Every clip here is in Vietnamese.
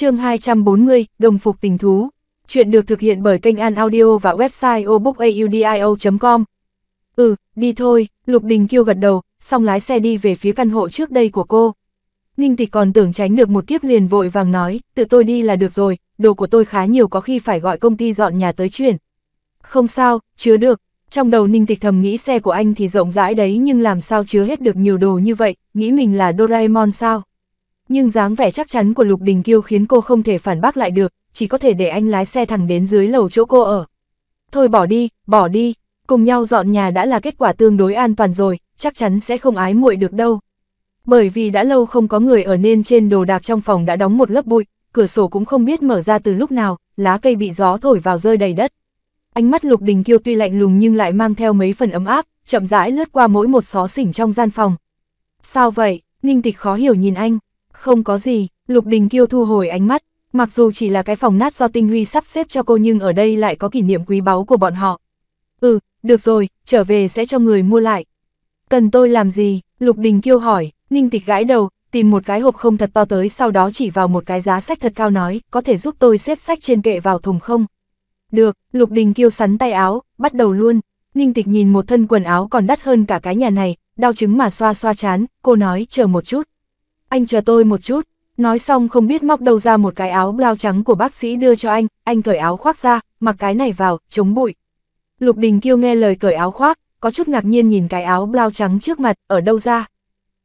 chương 240, Đồng phục tình thú. Chuyện được thực hiện bởi kênh An Audio và website obookaudio.com. Ừ, đi thôi, Lục Đình Kiêu gật đầu, xong lái xe đi về phía căn hộ trước đây của cô. Ninh Tịch còn tưởng tránh được một kiếp liền vội vàng nói, tự tôi đi là được rồi, đồ của tôi khá nhiều có khi phải gọi công ty dọn nhà tới chuyển. Không sao, chứa được. Trong đầu Ninh Tịch thầm nghĩ xe của anh thì rộng rãi đấy nhưng làm sao chứa hết được nhiều đồ như vậy, nghĩ mình là Doraemon sao? Nhưng dáng vẻ chắc chắn của Lục Đình Kiêu khiến cô không thể phản bác lại được, chỉ có thể để anh lái xe thẳng đến dưới lầu chỗ cô ở. Thôi bỏ đi, bỏ đi, cùng nhau dọn nhà đã là kết quả tương đối an toàn rồi, chắc chắn sẽ không ái muội được đâu. Bởi vì đã lâu không có người ở nên trên đồ đạc trong phòng đã đóng một lớp bụi, cửa sổ cũng không biết mở ra từ lúc nào, lá cây bị gió thổi vào rơi đầy đất. Ánh mắt Lục Đình Kiêu tuy lạnh lùng nhưng lại mang theo mấy phần ấm áp, chậm rãi lướt qua mỗi một xó xỉnh trong gian phòng. Sao vậy? Ninh Tịch khó hiểu nhìn anh. Không có gì, Lục Đình Kiêu thu hồi ánh mắt, mặc dù chỉ là cái phòng nát do Tinh Huy sắp xếp cho cô nhưng ở đây lại có kỷ niệm quý báu của bọn họ. Ừ, được rồi, trở về sẽ cho người mua lại. Cần tôi làm gì? Lục Đình Kiêu hỏi, Ninh Tịch gãi đầu, tìm một cái hộp không thật to tới sau đó chỉ vào một cái giá sách thật cao nói, có thể giúp tôi xếp sách trên kệ vào thùng không? Được, Lục Đình Kiêu sắn tay áo, bắt đầu luôn. Ninh Tịch nhìn một thân quần áo còn đắt hơn cả cái nhà này, đau chứng mà xoa xoa chán, cô nói chờ một chút. Anh chờ tôi một chút, nói xong không biết móc đâu ra một cái áo blau trắng của bác sĩ đưa cho anh, anh cởi áo khoác ra, mặc cái này vào, chống bụi. Lục Đình Kiêu nghe lời cởi áo khoác, có chút ngạc nhiên nhìn cái áo blau trắng trước mặt, ở đâu ra.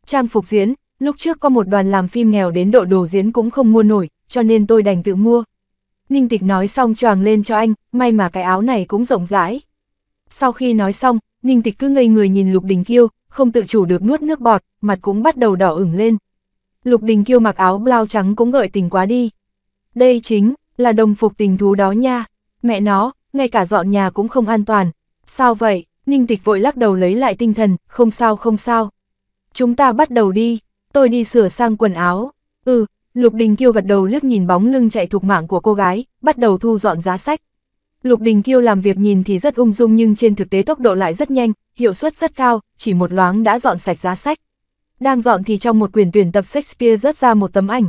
Trang phục diễn, lúc trước có một đoàn làm phim nghèo đến độ đồ diễn cũng không mua nổi, cho nên tôi đành tự mua. Ninh Tịch nói xong choàng lên cho anh, may mà cái áo này cũng rộng rãi. Sau khi nói xong, Ninh Tịch cứ ngây người nhìn Lục Đình Kiêu, không tự chủ được nuốt nước bọt, mặt cũng bắt đầu đỏ ửng lên. Lục Đình Kiêu mặc áo blau trắng cũng gợi tình quá đi. Đây chính là đồng phục tình thú đó nha. Mẹ nó, ngay cả dọn nhà cũng không an toàn. Sao vậy? Ninh Tịch vội lắc đầu lấy lại tinh thần, không sao không sao. Chúng ta bắt đầu đi, tôi đi sửa sang quần áo. Ừ, Lục Đình Kiêu gật đầu liếc nhìn bóng lưng chạy thục mạng của cô gái, bắt đầu thu dọn giá sách. Lục Đình Kiêu làm việc nhìn thì rất ung dung nhưng trên thực tế tốc độ lại rất nhanh, hiệu suất rất cao, chỉ một loáng đã dọn sạch giá sách. Đang dọn thì trong một quyển tuyển tập Shakespeare rớt ra một tấm ảnh.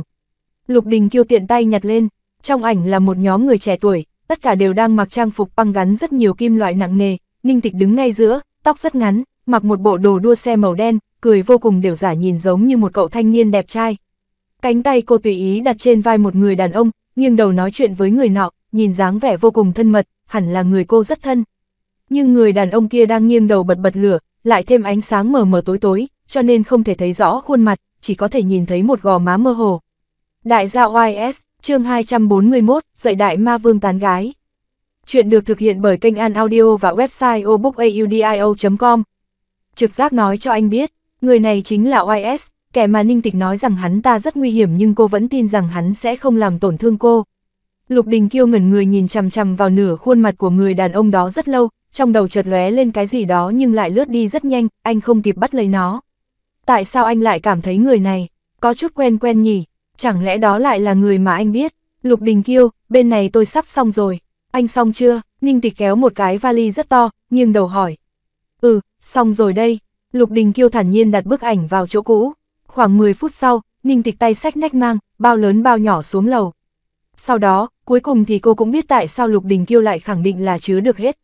Lục Đình Kiêu tiện tay nhặt lên, trong ảnh là một nhóm người trẻ tuổi, tất cả đều đang mặc trang phục băng gắn rất nhiều kim loại nặng nề, Ninh Tịch đứng ngay giữa, tóc rất ngắn, mặc một bộ đồ đua xe màu đen, cười vô cùng đều giả nhìn giống như một cậu thanh niên đẹp trai. Cánh tay cô tùy ý đặt trên vai một người đàn ông, nghiêng đầu nói chuyện với người nọ, nhìn dáng vẻ vô cùng thân mật, hẳn là người cô rất thân. Nhưng người đàn ông kia đang nghiêng đầu bật bật lửa, lại thêm ánh sáng mờ mờ tối tối, cho nên không thể thấy rõ khuôn mặt, chỉ có thể nhìn thấy một gò má mơ hồ. Đại gia YS, chương 241, dạy đại ma vương tán gái. Chuyện được thực hiện bởi kênh An Audio và website obookaudio.com. Trực giác nói cho anh biết, người này chính là YS, kẻ mà Ninh Tịch nói rằng hắn ta rất nguy hiểm nhưng cô vẫn tin rằng hắn sẽ không làm tổn thương cô. Lục Đình Kiêu ngẩn người nhìn chằm chằm vào nửa khuôn mặt của người đàn ông đó rất lâu, trong đầu chợt lóe lên cái gì đó nhưng lại lướt đi rất nhanh, anh không kịp bắt lấy nó. Tại sao anh lại cảm thấy người này, có chút quen quen nhỉ, chẳng lẽ đó lại là người mà anh biết? Lục Đình Kiêu, bên này tôi sắp xong rồi, anh xong chưa? Ninh Tịch kéo một cái vali rất to, nghiêng đầu hỏi. Ừ, xong rồi đây. Lục Đình Kiêu thản nhiên đặt bức ảnh vào chỗ cũ. Khoảng 10 phút sau, Ninh Tịch tay sách nách mang, bao lớn bao nhỏ xuống lầu. Sau đó, cuối cùng thì cô cũng biết tại sao Lục Đình Kiêu lại khẳng định là chứa được hết.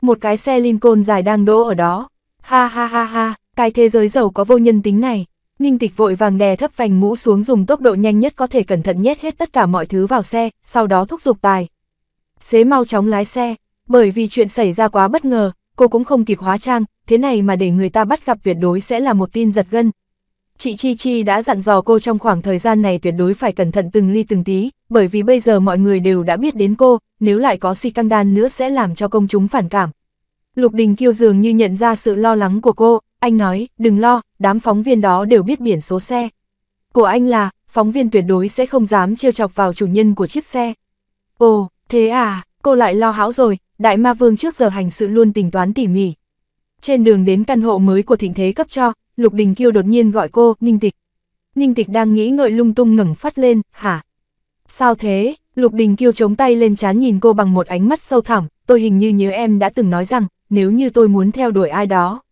Một cái xe Lincoln dài đang đỗ ở đó. Ha ha ha ha, cái thế giới giàu có vô nhân tính này. Ninh Tịch vội vàng đè thấp vành mũ xuống dùng tốc độ nhanh nhất có thể cẩn thận nhét hết tất cả mọi thứ vào xe, sau đó thúc giục tài. Xế mau chóng lái xe, bởi vì chuyện xảy ra quá bất ngờ, cô cũng không kịp hóa trang, thế này mà để người ta bắt gặp tuyệt đối sẽ là một tin giật gân, Chị Chi Chi đã dặn dò cô trong khoảng thời gian này tuyệt đối phải cẩn thận từng ly từng tí, bởi vì bây giờ mọi người đều đã biết đến cô, nếu lại có si căng đan nữa sẽ làm cho công chúng phản cảm. Lục Đình Kiêu dường như nhận ra sự lo lắng của cô, anh nói, đừng lo, đám phóng viên đó đều biết biển số xe. Của anh là, phóng viên tuyệt đối sẽ không dám trêu chọc vào chủ nhân của chiếc xe. Ồ, thế à, cô lại lo hão rồi, đại ma vương trước giờ hành sự luôn tính toán tỉ mỉ. Trên đường đến căn hộ mới của thịnh thế cấp cho, Lục Đình Kiêu đột nhiên gọi cô, Ninh Tịch. Ninh Tịch đang nghĩ ngợi lung tung ngẩng phát lên, hả? Sao thế? Lục Đình Kiêu chống tay lên chán nhìn cô bằng một ánh mắt sâu thẳm, tôi hình như nhớ em đã từng nói rằng, nếu như tôi muốn theo đuổi ai đó.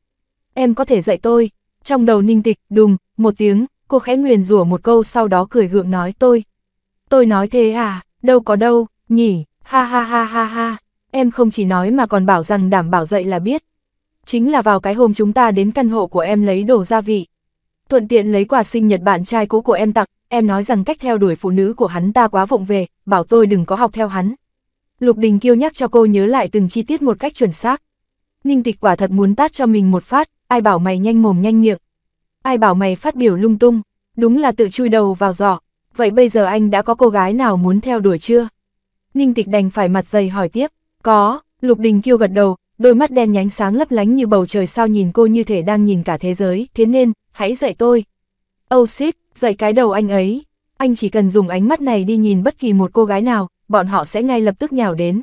Em có thể dạy tôi. Trong đầu Ninh Tịch, đùng, một tiếng, cô khẽ nguyền rủa một câu sau đó cười gượng nói tôi. Tôi nói thế à, đâu có đâu, nhỉ, ha ha ha ha ha, em không chỉ nói mà còn bảo rằng đảm bảo dạy là biết. Chính là vào cái hôm chúng ta đến căn hộ của em lấy đồ gia vị. Thuận tiện lấy quà sinh nhật bạn trai cũ của em tặng, em nói rằng cách theo đuổi phụ nữ của hắn ta quá vụng về, bảo tôi đừng có học theo hắn. Lục Đình Kiêu nhắc cho cô nhớ lại từng chi tiết một cách chuẩn xác. Ninh tịch quả thật muốn tát cho mình một phát, ai bảo mày nhanh mồm nhanh miệng. Ai bảo mày phát biểu lung tung, đúng là tự chui đầu vào giỏ. Vậy bây giờ anh đã có cô gái nào muốn theo đuổi chưa? Ninh tịch đành phải mặt dày hỏi tiếp. Có, Lục Đình Kiêu gật đầu, đôi mắt đen nhánh sáng lấp lánh như bầu trời sao nhìn cô như thể đang nhìn cả thế giới, thế nên, hãy dạy tôi. Oh xít, dạy cái đầu anh ấy. Anh chỉ cần dùng ánh mắt này đi nhìn bất kỳ một cô gái nào, bọn họ sẽ ngay lập tức nhào đến.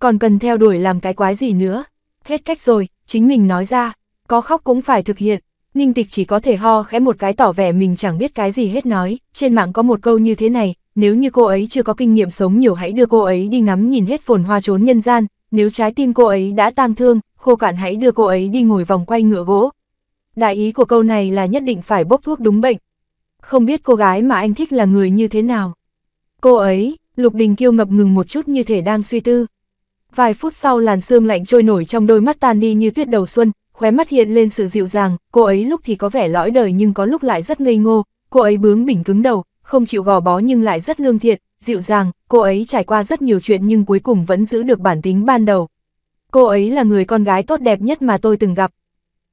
Còn cần theo đuổi làm cái quái gì nữa? Hết cách rồi, chính mình nói ra, có khóc cũng phải thực hiện. Ninh tịch chỉ có thể ho khẽ một cái tỏ vẻ mình chẳng biết cái gì hết nói, trên mạng có một câu như thế này, nếu như cô ấy chưa có kinh nghiệm sống nhiều hãy đưa cô ấy đi ngắm nhìn hết phồn hoa trốn nhân gian, nếu trái tim cô ấy đã tang thương, khô cạn hãy đưa cô ấy đi ngồi vòng quay ngựa gỗ. Đại ý của câu này là nhất định phải bốc thuốc đúng bệnh. Không biết cô gái mà anh thích là người như thế nào. Cô ấy, Lục Đình Kiêu ngập ngừng một chút như thể đang suy tư. Vài phút sau làn sương lạnh trôi nổi trong đôi mắt tan đi như tuyết đầu xuân, khóe mắt hiện lên sự dịu dàng, cô ấy lúc thì có vẻ lõi đời nhưng có lúc lại rất ngây ngô, cô ấy bướng bỉnh cứng đầu, không chịu gò bó nhưng lại rất lương thiện, dịu dàng, cô ấy trải qua rất nhiều chuyện nhưng cuối cùng vẫn giữ được bản tính ban đầu. Cô ấy là người con gái tốt đẹp nhất mà tôi từng gặp.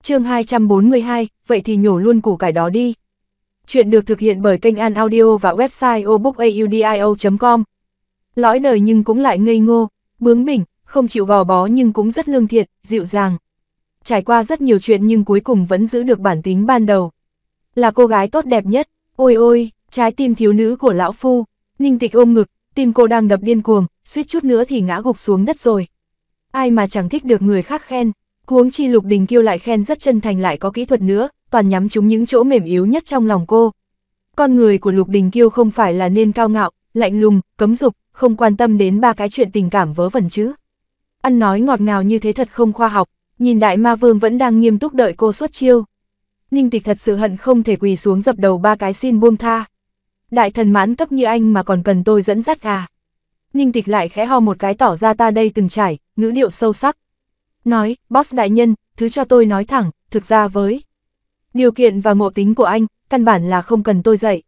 chương 242, vậy thì nhổ luôn củ cải đó đi. Chuyện được thực hiện bởi kênh An Audio và website obookaudio.com. Lõi đời nhưng cũng lại ngây ngô, bướng bỉnh, không chịu gò bó nhưng cũng rất lương thiện, dịu dàng. Trải qua rất nhiều chuyện nhưng cuối cùng vẫn giữ được bản tính ban đầu. Là cô gái tốt đẹp nhất, ôi ôi, trái tim thiếu nữ của lão phu, ninh tịch ôm ngực, tim cô đang đập điên cuồng, suýt chút nữa thì ngã gục xuống đất rồi. Ai mà chẳng thích được người khác khen, huống chi lục đình kiêu lại khen rất chân thành lại có kỹ thuật nữa, toàn nhắm chúng những chỗ mềm yếu nhất trong lòng cô. Con người của lục đình kiêu không phải là nên cao ngạo, lạnh lùng, cấm dục, không quan tâm đến ba cái chuyện tình cảm vớ vẩn chứ. Ăn nói ngọt ngào như thế thật không khoa học, nhìn đại ma vương vẫn đang nghiêm túc đợi cô xuất chiêu. Ninh tịch thật sự hận không thể quỳ xuống dập đầu ba cái xin buông tha. Đại thần mãn cấp như anh mà còn cần tôi dẫn dắt à. Ninh tịch lại khẽ ho một cái tỏ ra ta đây từng trải, ngữ điệu sâu sắc. Nói, boss đại nhân, thứ cho tôi nói thẳng, thực ra với điều kiện và ngộ tính của anh, căn bản là không cần tôi dạy.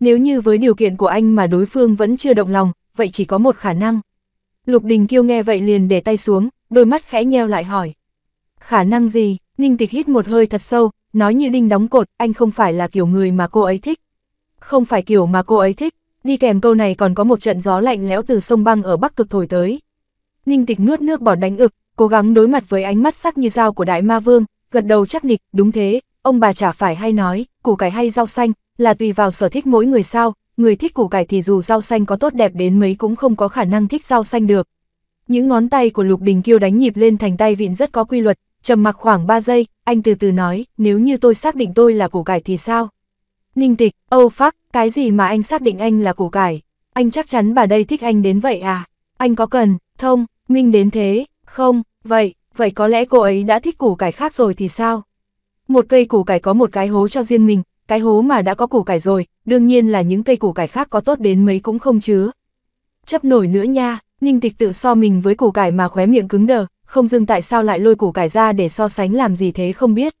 Nếu như với điều kiện của anh mà đối phương vẫn chưa động lòng, vậy chỉ có một khả năng. Lục Đình Kiêu nghe vậy liền để tay xuống, đôi mắt khẽ nheo lại hỏi. Khả năng gì? Ninh Tịch hít một hơi thật sâu, nói như đinh đóng cột, anh không phải là kiểu người mà cô ấy thích. Không phải kiểu mà cô ấy thích, đi kèm câu này còn có một trận gió lạnh lẽo từ sông băng ở Bắc Cực thổi tới. Ninh Tịch nuốt nước bọt đánh ực, cố gắng đối mặt với ánh mắt sắc như dao của Đại Ma Vương, gật đầu chắc nịch, đúng thế, ông bà chả phải hay nói, củ cải hay rau xanh, là tùy vào sở thích mỗi người sao, người thích củ cải thì dù rau xanh có tốt đẹp đến mấy cũng không có khả năng thích rau xanh được. Những ngón tay của Lục Đình Kiêu đánh nhịp lên thành tay vịn rất có quy luật, trầm mặc khoảng 3 giây, anh từ từ nói, nếu như tôi xác định tôi là củ cải thì sao? Ninh tịch, oh phắc, cái gì mà anh xác định anh là củ cải? Anh chắc chắn bà đây thích anh đến vậy à? Anh có cần, thông, minh đến thế, không, vậy, vậy có lẽ cô ấy đã thích củ cải khác rồi thì sao? Một cây củ cải có một cái hố cho riêng mình, cái hố mà đã có củ cải rồi, đương nhiên là những cây củ cải khác có tốt đến mấy cũng không chứa. Chấp nổi nữa nha, ninh tịch tự so mình với củ cải mà khóe miệng cứng đờ, không dưng tại sao lại lôi củ cải ra để so sánh làm gì thế không biết.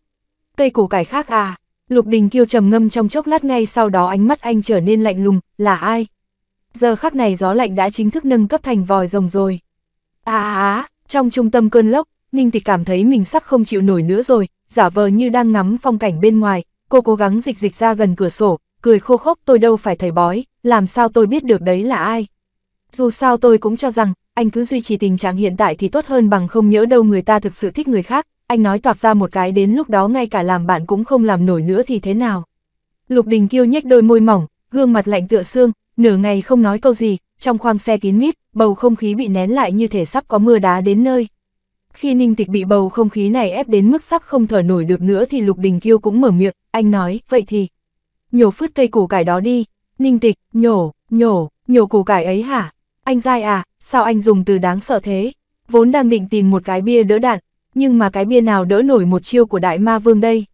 Cây củ cải khác à, Lục Đình Kiêu trầm ngâm trong chốc lát ngay sau đó ánh mắt anh trở nên lạnh lùng, là ai? Giờ khắc này gió lạnh đã chính thức nâng cấp thành vòi rồng rồi. À à à, trong trung tâm cơn lốc, Ninh Tịch cảm thấy mình sắp không chịu nổi nữa rồi, giả vờ như đang ngắm phong cảnh bên ngoài, cô cố gắng dịch dịch ra gần cửa sổ, cười khô khốc tôi đâu phải thầy bói, làm sao tôi biết được đấy là ai. Dù sao tôi cũng cho rằng, anh cứ duy trì tình trạng hiện tại thì tốt hơn bằng không nhớ đâu người ta thực sự thích người khác, anh nói toạc ra một cái đến lúc đó ngay cả làm bạn cũng không làm nổi nữa thì thế nào. Lục Đình Kiêu nhếch đôi môi mỏng, gương mặt lạnh tựa xương, nửa ngày không nói câu gì, trong khoang xe kín mít, bầu không khí bị nén lại như thể sắp có mưa đá đến nơi. Khi Ninh Tịch bị bầu không khí này ép đến mức sắp không thở nổi được nữa thì Lục Đình Kiêu cũng mở miệng, anh nói, vậy thì, nhổ phứt cây củ cải đó đi, Ninh Tịch, nhổ, nhổ, nhổ củ cải ấy hả? Anh dai à, sao anh dùng từ đáng sợ thế? Vốn đang định tìm một cái bia đỡ đạn, nhưng mà cái bia nào đỡ nổi một chiêu của đại ma vương đây?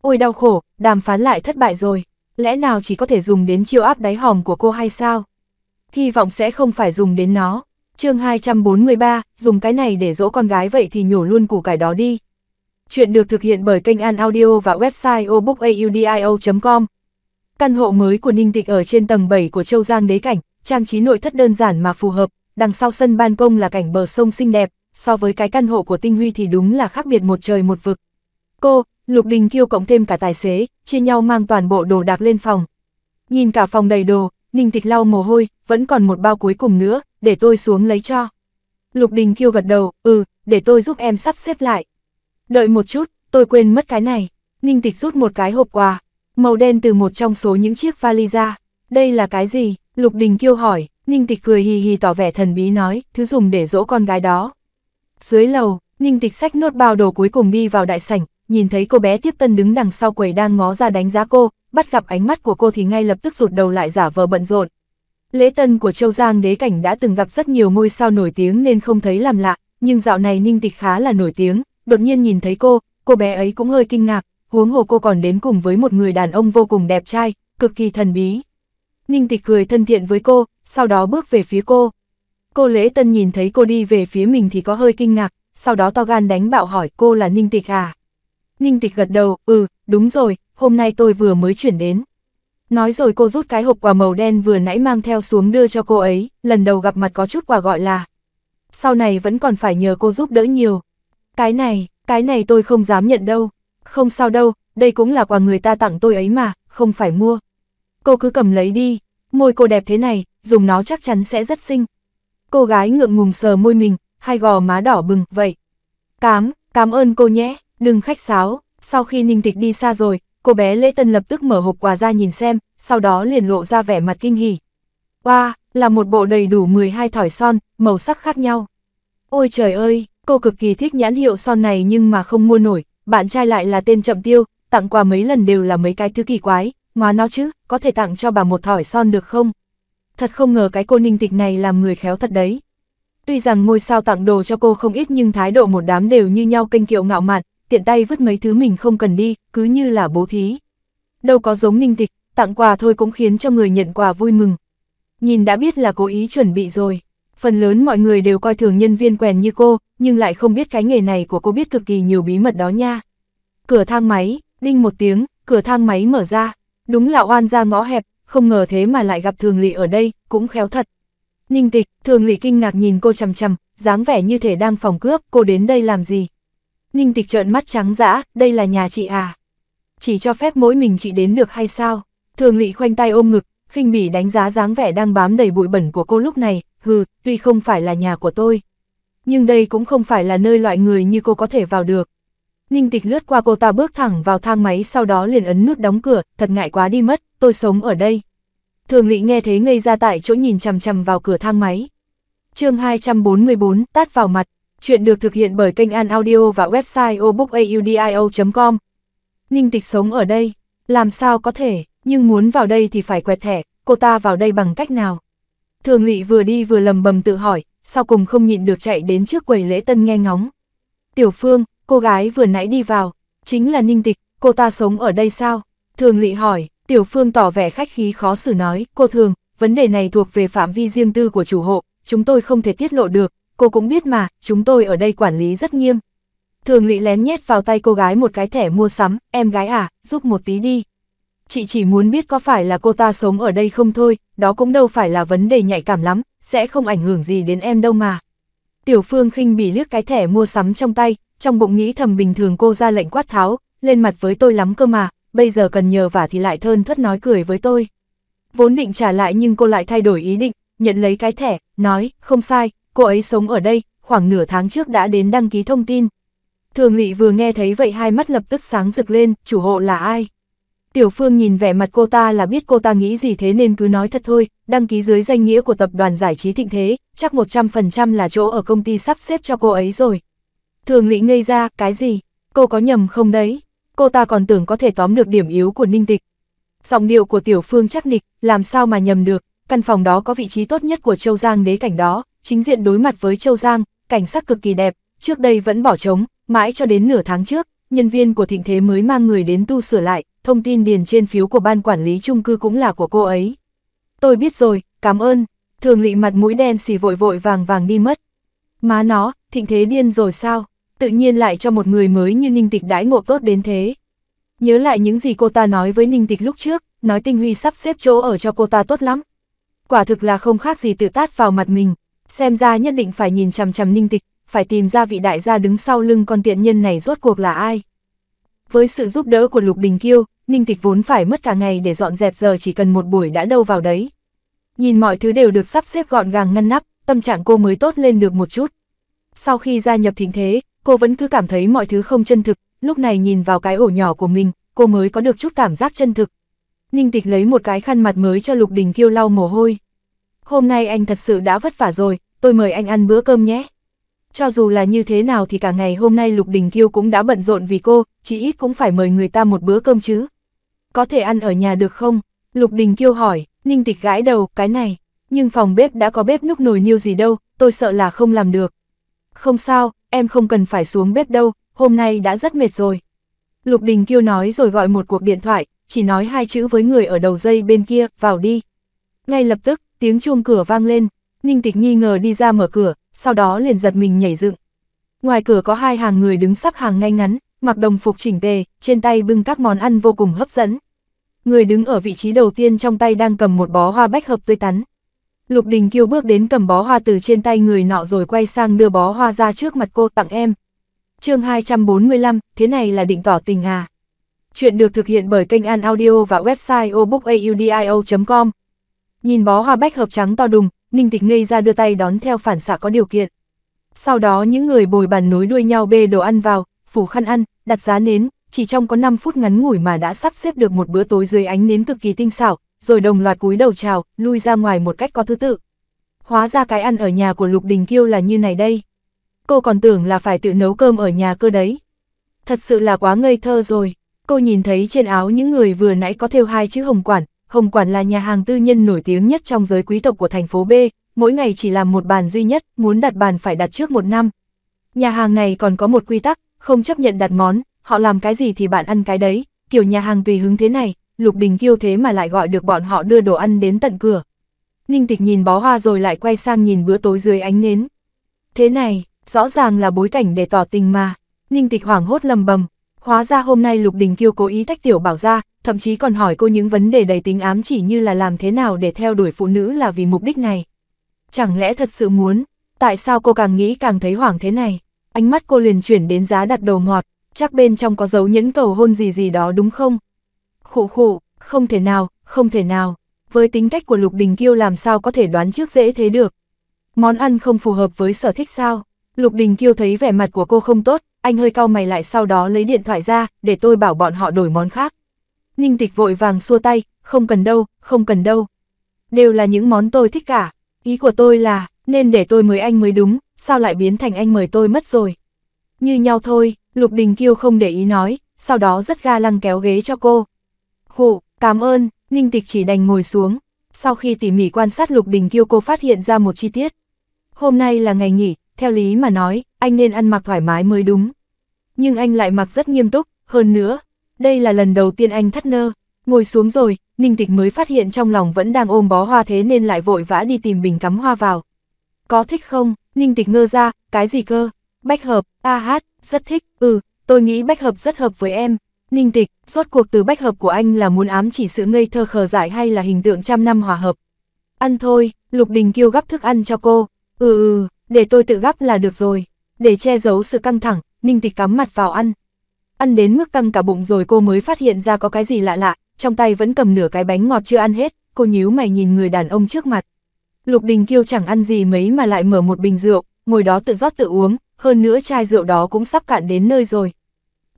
Ôi đau khổ, đàm phán lại thất bại rồi, lẽ nào chỉ có thể dùng đến chiêu áp đáy hòm của cô hay sao? hy vọng sẽ không phải dùng đến nó. chương 243, dùng cái này để dỗ con gái vậy thì nhổ luôn củ cải đó đi. Chuyện được thực hiện bởi kênh An Audio và website obookaudio.com. Căn hộ mới của Ninh Tịch ở trên tầng 7 của Châu Giang Đế Cảnh, trang trí nội thất đơn giản mà phù hợp, đằng sau sân ban công là cảnh bờ sông xinh đẹp, so với cái căn hộ của Tinh Huy thì đúng là khác biệt một trời một vực. Cô, Lục Đình Kiêu cộng thêm cả tài xế, chia nhau mang toàn bộ đồ đạc lên phòng. Nhìn cả phòng đầy đồ, Ninh Tịch lau mồ hôi, vẫn còn một bao cuối cùng nữa, để tôi xuống lấy cho. Lục Đình Kiêu gật đầu, ừ, để tôi giúp em sắp xếp lại. Đợi một chút, tôi quên mất cái này. Ninh Tịch rút một cái hộp quà, màu đen từ một trong số những chiếc vali ra. Đây là cái gì? Lục Đình Kiêu hỏi, Ninh Tịch cười hì hì tỏ vẻ thần bí nói, thứ dùng để dỗ con gái đó. Dưới lầu, Ninh Tịch xách nốt bao đồ cuối cùng đi vào đại sảnh, nhìn thấy cô bé tiếp tân đứng đằng sau quầy đang ngó ra đánh giá cô, bắt gặp ánh mắt của cô thì ngay lập tức rụt đầu lại giả vờ bận rộn. Lễ tân của Châu Giang đế cảnh đã từng gặp rất nhiều ngôi sao nổi tiếng nên không thấy làm lạ, nhưng dạo này Ninh Tịch khá là nổi tiếng, đột nhiên nhìn thấy cô, cô bé ấy cũng hơi kinh ngạc, huống hồ cô còn đến cùng với một người đàn ông vô cùng đẹp trai, cực kỳ thần bí. Ninh Tịch cười thân thiện với cô, sau đó bước về phía cô. Cô lễ tân nhìn thấy cô đi về phía mình thì có hơi kinh ngạc, sau đó to gan đánh bạo hỏi cô là Ninh Tịch à? Ninh Tịch gật đầu, ừ, đúng rồi, hôm nay tôi vừa mới chuyển đến. Nói rồi cô rút cái hộp quà màu đen vừa nãy mang theo xuống đưa cho cô ấy, lần đầu gặp mặt có chút quà gọi là. Sau này vẫn còn phải nhờ cô giúp đỡ nhiều. Cái này, cái này tôi không dám nhận đâu. Không sao đâu, đây cũng là quà người ta tặng tôi ấy mà, không phải mua. Cô cứ cầm lấy đi, môi cô đẹp thế này, dùng nó chắc chắn sẽ rất xinh. Cô gái ngượng ngùng sờ môi mình, hai gò má đỏ bừng, vậy. Cám, cảm ơn cô nhé, đừng khách sáo. Sau khi Ninh Tịch đi xa rồi, cô bé Lễ Tân lập tức mở hộp quà ra nhìn xem, sau đó liền lộ ra vẻ mặt kinh hỉ. Wow, là một bộ đầy đủ 12 thỏi son, màu sắc khác nhau. Ôi trời ơi, cô cực kỳ thích nhãn hiệu son này nhưng mà không mua nổi, bạn trai lại là tên chậm tiêu, tặng quà mấy lần đều là mấy cái thứ kỳ quái, ngoá nó chứ, có thể tặng cho bà một thỏi son được không? Thật không ngờ cái cô ninh tịch này làm người khéo thật đấy. Tuy rằng ngôi sao tặng đồ cho cô không ít nhưng thái độ một đám đều như nhau kênh kiệu ngạo mạn, tiện tay vứt mấy thứ mình không cần đi, cứ như là bố thí. Đâu có giống ninh tịch, tặng quà thôi cũng khiến cho người nhận quà vui mừng. Nhìn đã biết là cố ý chuẩn bị rồi. Phần lớn mọi người đều coi thường nhân viên quèn như cô, nhưng lại không biết cái nghề này của cô biết cực kỳ nhiều bí mật đó nha. Cửa thang máy, đinh một tiếng, cửa thang máy mở ra. Đúng là oan ra ngõ hẹp, không ngờ thế mà lại gặp thường lị ở đây, cũng khéo thật. Ninh tịch, thường lị kinh ngạc nhìn cô chầm chầm, dáng vẻ như thể đang phòng cướp, cô đến đây làm gì? Ninh tịch trợn mắt trắng dã, đây là nhà chị à? Chỉ cho phép mỗi mình chị đến được hay sao? Thường lị khoanh tay ôm ngực, khinh bỉ đánh giá dáng vẻ đang bám đầy bụi bẩn của cô lúc này, hừ, tuy không phải là nhà của tôi. Nhưng đây cũng không phải là nơi loại người như cô có thể vào được. Ninh tịch lướt qua cô ta bước thẳng vào thang máy sau đó liền ấn nút đóng cửa, thật ngại quá đi mất, tôi sống ở đây. Thường lị nghe thế ngây ra tại chỗ nhìn chằm chằm vào cửa thang máy. chương 244, tát vào mặt. Chuyện được thực hiện bởi kênh An Audio và website obookaudio.com. Ninh tịch sống ở đây, làm sao có thể, nhưng muốn vào đây thì phải quẹt thẻ, cô ta vào đây bằng cách nào? Thường lị vừa đi vừa lầm bầm tự hỏi, sau cùng không nhịn được chạy đến trước quầy lễ tân nghe ngóng. Tiểu Phương, cô gái vừa nãy đi vào, chính là Ninh Tịch, cô ta sống ở đây sao? Thường lị hỏi, Tiểu Phương tỏ vẻ khách khí khó xử nói, cô thường, vấn đề này thuộc về phạm vi riêng tư của chủ hộ, chúng tôi không thể tiết lộ được, cô cũng biết mà, chúng tôi ở đây quản lý rất nghiêm. Thường lị lén nhét vào tay cô gái một cái thẻ mua sắm, em gái à, giúp một tí đi. Chị chỉ muốn biết có phải là cô ta sống ở đây không thôi, đó cũng đâu phải là vấn đề nhạy cảm lắm, sẽ không ảnh hưởng gì đến em đâu mà. Tiểu Phương khinh bỉ liếc cái thẻ mua sắm trong tay, trong bụng nghĩ thầm bình thường cô ra lệnh quát tháo, lên mặt với tôi lắm cơ mà, bây giờ cần nhờ vả thì lại thơn thất nói cười với tôi. Vốn định trả lại nhưng cô lại thay đổi ý định, nhận lấy cái thẻ, nói, không sai, cô ấy sống ở đây, khoảng nửa tháng trước đã đến đăng ký thông tin. Thường lị vừa nghe thấy vậy hai mắt lập tức sáng rực lên, chủ hộ là ai? Tiểu Phương nhìn vẻ mặt cô ta là biết cô ta nghĩ gì thế nên cứ nói thật thôi, đăng ký dưới danh nghĩa của tập đoàn giải trí thịnh thế, chắc 100% là chỗ ở công ty sắp xếp cho cô ấy rồi. Thường lị ngây ra, cái gì? Cô có nhầm không đấy? Cô ta còn tưởng có thể tóm được điểm yếu của ninh tịch. Giọng điệu của Tiểu Phương chắc nịch, làm sao mà nhầm được, căn phòng đó có vị trí tốt nhất của Châu Giang đế cảnh đó, chính diện đối mặt với Châu Giang, cảnh sắc cực kỳ đẹp, trước đây vẫn bỏ trống, mãi cho đến nửa tháng trước, nhân viên của thịnh thế mới mang người đến tu sửa lại, thông tin điền trên phiếu của ban quản lý chung cư cũng là của cô ấy. Tôi biết rồi, cảm ơn. Thường lị mặt mũi đen xì vội vội vàng vàng đi mất. Má nó, thịnh thế điên rồi sao? Tự nhiên lại cho một người mới như Ninh Tịch đãi ngộ tốt đến thế. Nhớ lại những gì cô ta nói với Ninh Tịch lúc trước, nói Tinh Huy sắp xếp chỗ ở cho cô ta tốt lắm. Quả thực là không khác gì tự tát vào mặt mình, xem ra nhất định phải nhìn chằm chằm Ninh Tịch, phải tìm ra vị đại gia đứng sau lưng con tiện nhân này rốt cuộc là ai. Với sự giúp đỡ của Lục Đình Kiêu, Ninh Tịch vốn phải mất cả ngày để dọn dẹp giờ chỉ cần một buổi đã đâu vào đấy. Nhìn mọi thứ đều được sắp xếp gọn gàng ngăn nắp, tâm trạng cô mới tốt lên được một chút. Sau khi gia nhập thịnh thế, cô vẫn cứ cảm thấy mọi thứ không chân thực, lúc này nhìn vào cái ổ nhỏ của mình, cô mới có được chút cảm giác chân thực. Ninh Tịch lấy một cái khăn mặt mới cho Lục Đình Kiêu lau mồ hôi. Hôm nay anh thật sự đã vất vả rồi, tôi mời anh ăn bữa cơm nhé. Cho dù là như thế nào thì cả ngày hôm nay Lục Đình Kiêu cũng đã bận rộn vì cô, chỉ ít cũng phải mời người ta một bữa cơm chứ. Có thể ăn ở nhà được không? Lục Đình Kiêu hỏi, Ninh Tịch gãi đầu, cái này. Nhưng phòng bếp đã có bếp núc nồi niêu gì đâu, tôi sợ là không làm được. Không sao, em không cần phải xuống bếp đâu, hôm nay đã rất mệt rồi. Lục Đình Kiêu nói rồi gọi một cuộc điện thoại, chỉ nói hai chữ với người ở đầu dây bên kia, vào đi. Ngay lập tức, tiếng chuông cửa vang lên, Ninh Tịch nghi ngờ đi ra mở cửa, sau đó liền giật mình nhảy dựng. Ngoài cửa có hai hàng người đứng sắp hàng ngay ngắn, mặc đồng phục chỉnh tề, trên tay bưng các món ăn vô cùng hấp dẫn. Người đứng ở vị trí đầu tiên trong tay đang cầm một bó hoa bách hợp tươi tắn. Lục Đình Kiêu bước đến cầm bó hoa từ trên tay người nọ rồi quay sang đưa bó hoa ra trước mặt cô tặng em. chương 245, thế này là định tỏ tình à? Chuyện được thực hiện bởi kênh An Audio và website obookaudio.com. Nhìn bó hoa bách hợp trắng to đùng, Ninh Tịch ngây ra đưa tay đón theo phản xạ có điều kiện. Sau đó những người bồi bàn nối đuôi nhau bê đồ ăn vào, phủ khăn ăn, đặt giá nến, chỉ trong có 5 phút ngắn ngủi mà đã sắp xếp được một bữa tối dưới ánh nến cực kỳ tinh xảo, rồi đồng loạt cúi đầu chào, lui ra ngoài một cách có thứ tự. Hóa ra cái ăn ở nhà của Lục Đình Kiêu là như này đây. Cô còn tưởng là phải tự nấu cơm ở nhà cơ đấy. Thật sự là quá ngây thơ rồi. Cô nhìn thấy trên áo những người vừa nãy có thêu hai chữ Hồng Quản, Hồng Quản là nhà hàng tư nhân nổi tiếng nhất trong giới quý tộc của thành phố B, mỗi ngày chỉ làm một bàn duy nhất, muốn đặt bàn phải đặt trước một năm. Nhà hàng này còn có một quy tắc, không chấp nhận đặt món, họ làm cái gì thì bạn ăn cái đấy, kiểu nhà hàng tùy hứng thế này, Lục Đình Kiêu thế mà lại gọi được bọn họ đưa đồ ăn đến tận cửa. Ninh Tịch nhìn bó hoa rồi lại quay sang nhìn bữa tối dưới ánh nến. Thế này, rõ ràng là bối cảnh để tỏ tình mà. Ninh Tịch hoảng hốt lầm bầm, hóa ra hôm nay Lục Đình Kiêu cố ý tách tiểu bảo ra, thậm chí còn hỏi cô những vấn đề đầy tính ám chỉ như là làm thế nào để theo đuổi phụ nữ là vì mục đích này. Chẳng lẽ thật sự muốn, tại sao cô càng nghĩ càng thấy hoảng thế này? Ánh mắt cô liền chuyển đến giá đặt đồ ngọt, chắc bên trong có dấu nhẫn cầu hôn gì gì đó đúng không? Khụ khụ, không thể nào, không thể nào. Với tính cách của Lục Đình Kiêu làm sao có thể đoán trước dễ thế được. Món ăn không phù hợp với sở thích sao? Lục Đình Kiêu thấy vẻ mặt của cô không tốt, anh hơi cau mày lại sau đó lấy điện thoại ra, để tôi bảo bọn họ đổi món khác. Ninh tịch vội vàng xua tay, không cần đâu, không cần đâu. Đều là những món tôi thích cả. Ý của tôi là, nên để tôi mời anh mới đúng, sao lại biến thành anh mời tôi mất rồi. Như nhau thôi, Lục Đình Kiêu không để ý nói, sau đó rất ga lăng kéo ghế cho cô. Khụ, cảm ơn, Ninh Tịch chỉ đành ngồi xuống. Sau khi tỉ mỉ quan sát Lục Đình Kiêu cô phát hiện ra một chi tiết. Hôm nay là ngày nghỉ, theo lý mà nói, anh nên ăn mặc thoải mái mới đúng. Nhưng anh lại mặc rất nghiêm túc, hơn nữa, đây là lần đầu tiên anh thắt nơ. Ngồi xuống rồi, Ninh Tịch mới phát hiện trong lòng vẫn đang ôm bó hoa thế nên lại vội vã đi tìm bình cắm hoa vào. Có thích không? Ninh Tịch ngơ ra, cái gì cơ? Bách hợp, a hát, rất thích, ừ, tôi nghĩ bách hợp rất hợp với em. Ninh Tịch, suốt cuộc từ bách hợp của anh là muốn ám chỉ sự ngây thơ khờ dại hay là hình tượng trăm năm hòa hợp? Ăn thôi, Lục Đình kêu gắp thức ăn cho cô. Ừ ừ, để tôi tự gắp là được rồi. Để che giấu sự căng thẳng, Ninh Tịch cắm mặt vào ăn. Ăn đến mức căng cả bụng rồi cô mới phát hiện ra có cái gì lạ lạ, trong tay vẫn cầm nửa cái bánh ngọt chưa ăn hết, cô nhíu mày nhìn người đàn ông trước mặt. Lục Đình Kiêu chẳng ăn gì mấy mà lại mở một bình rượu, ngồi đó tự rót tự uống, hơn nữa chai rượu đó cũng sắp cạn đến nơi rồi.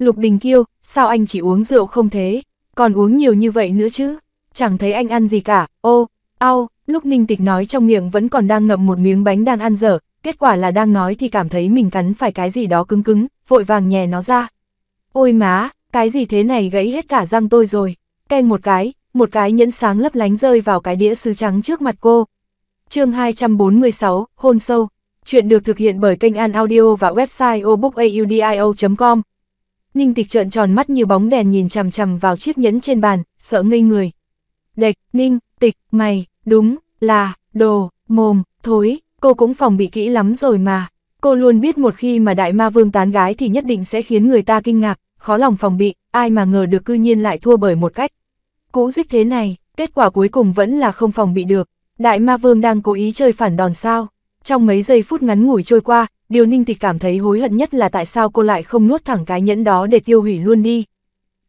Lục Đình Kiêu, sao anh chỉ uống rượu không thế, còn uống nhiều như vậy nữa chứ, chẳng thấy anh ăn gì cả, ô, ao, lúc Ninh Tịch nói trong miệng vẫn còn đang ngậm một miếng bánh đang ăn dở, kết quả là đang nói thì cảm thấy mình cắn phải cái gì đó cứng cứng, vội vàng nhè nó ra. Ôi má, cái gì thế này gãy hết cả răng tôi rồi, keng một cái, một cái nhẫn sáng lấp lánh rơi vào cái đĩa sứ trắng trước mặt cô. chương 246, hôn sâu. Chuyện được thực hiện bởi kênh An Audio và website obookaudio.com. Ninh tịch trợn tròn mắt như bóng đèn nhìn chằm chằm vào chiếc nhẫn trên bàn, sợ ngây người. Đệch, Ninh, tịch, mày, đúng, là, đồ, Mồm, thối, cô cũng phòng bị kỹ lắm rồi mà. Cô luôn biết một khi mà đại ma vương tán gái thì nhất định sẽ khiến người ta kinh ngạc, khó lòng phòng bị, ai mà ngờ được cư nhiên lại thua bởi một cách. Cũ dích thế này, kết quả cuối cùng vẫn là không phòng bị được. Đại ma vương đang cố ý chơi phản đòn sao. Trong mấy giây phút ngắn ngủi trôi qua, điều ninh tịch cảm thấy hối hận nhất là tại sao cô lại không nuốt thẳng cái nhẫn đó để tiêu hủy luôn đi.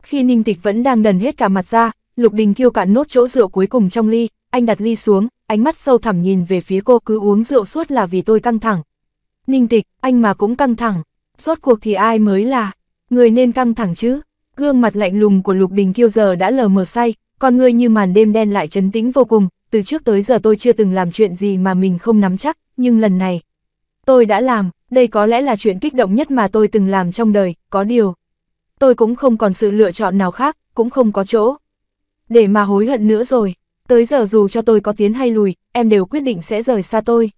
Khi ninh tịch vẫn đang đần hết cả mặt ra, Lục Đình Kiêu cạn nốt chỗ rượu cuối cùng trong ly, anh đặt ly xuống, ánh mắt sâu thẳm nhìn về phía cô cứ uống rượu suốt là vì tôi căng thẳng. Ninh tịch, anh mà cũng căng thẳng, rốt cuộc thì ai mới là, người nên căng thẳng chứ. Gương mặt lạnh lùng của Lục Đình Kiêu giờ đã lờ mờ say, con người như màn đêm đen lại trấn tĩnh vô cùng, từ trước tới giờ tôi chưa từng làm chuyện gì mà mình không nắm chắc, nhưng lần này, tôi đã làm, đây có lẽ là chuyện kích động nhất mà tôi từng làm trong đời, có điều. Tôi cũng không còn sự lựa chọn nào khác, cũng không có chỗ. Để mà hối hận nữa rồi, tới giờ dù cho tôi có tiến hay lùi, em đều quyết định sẽ rời xa tôi.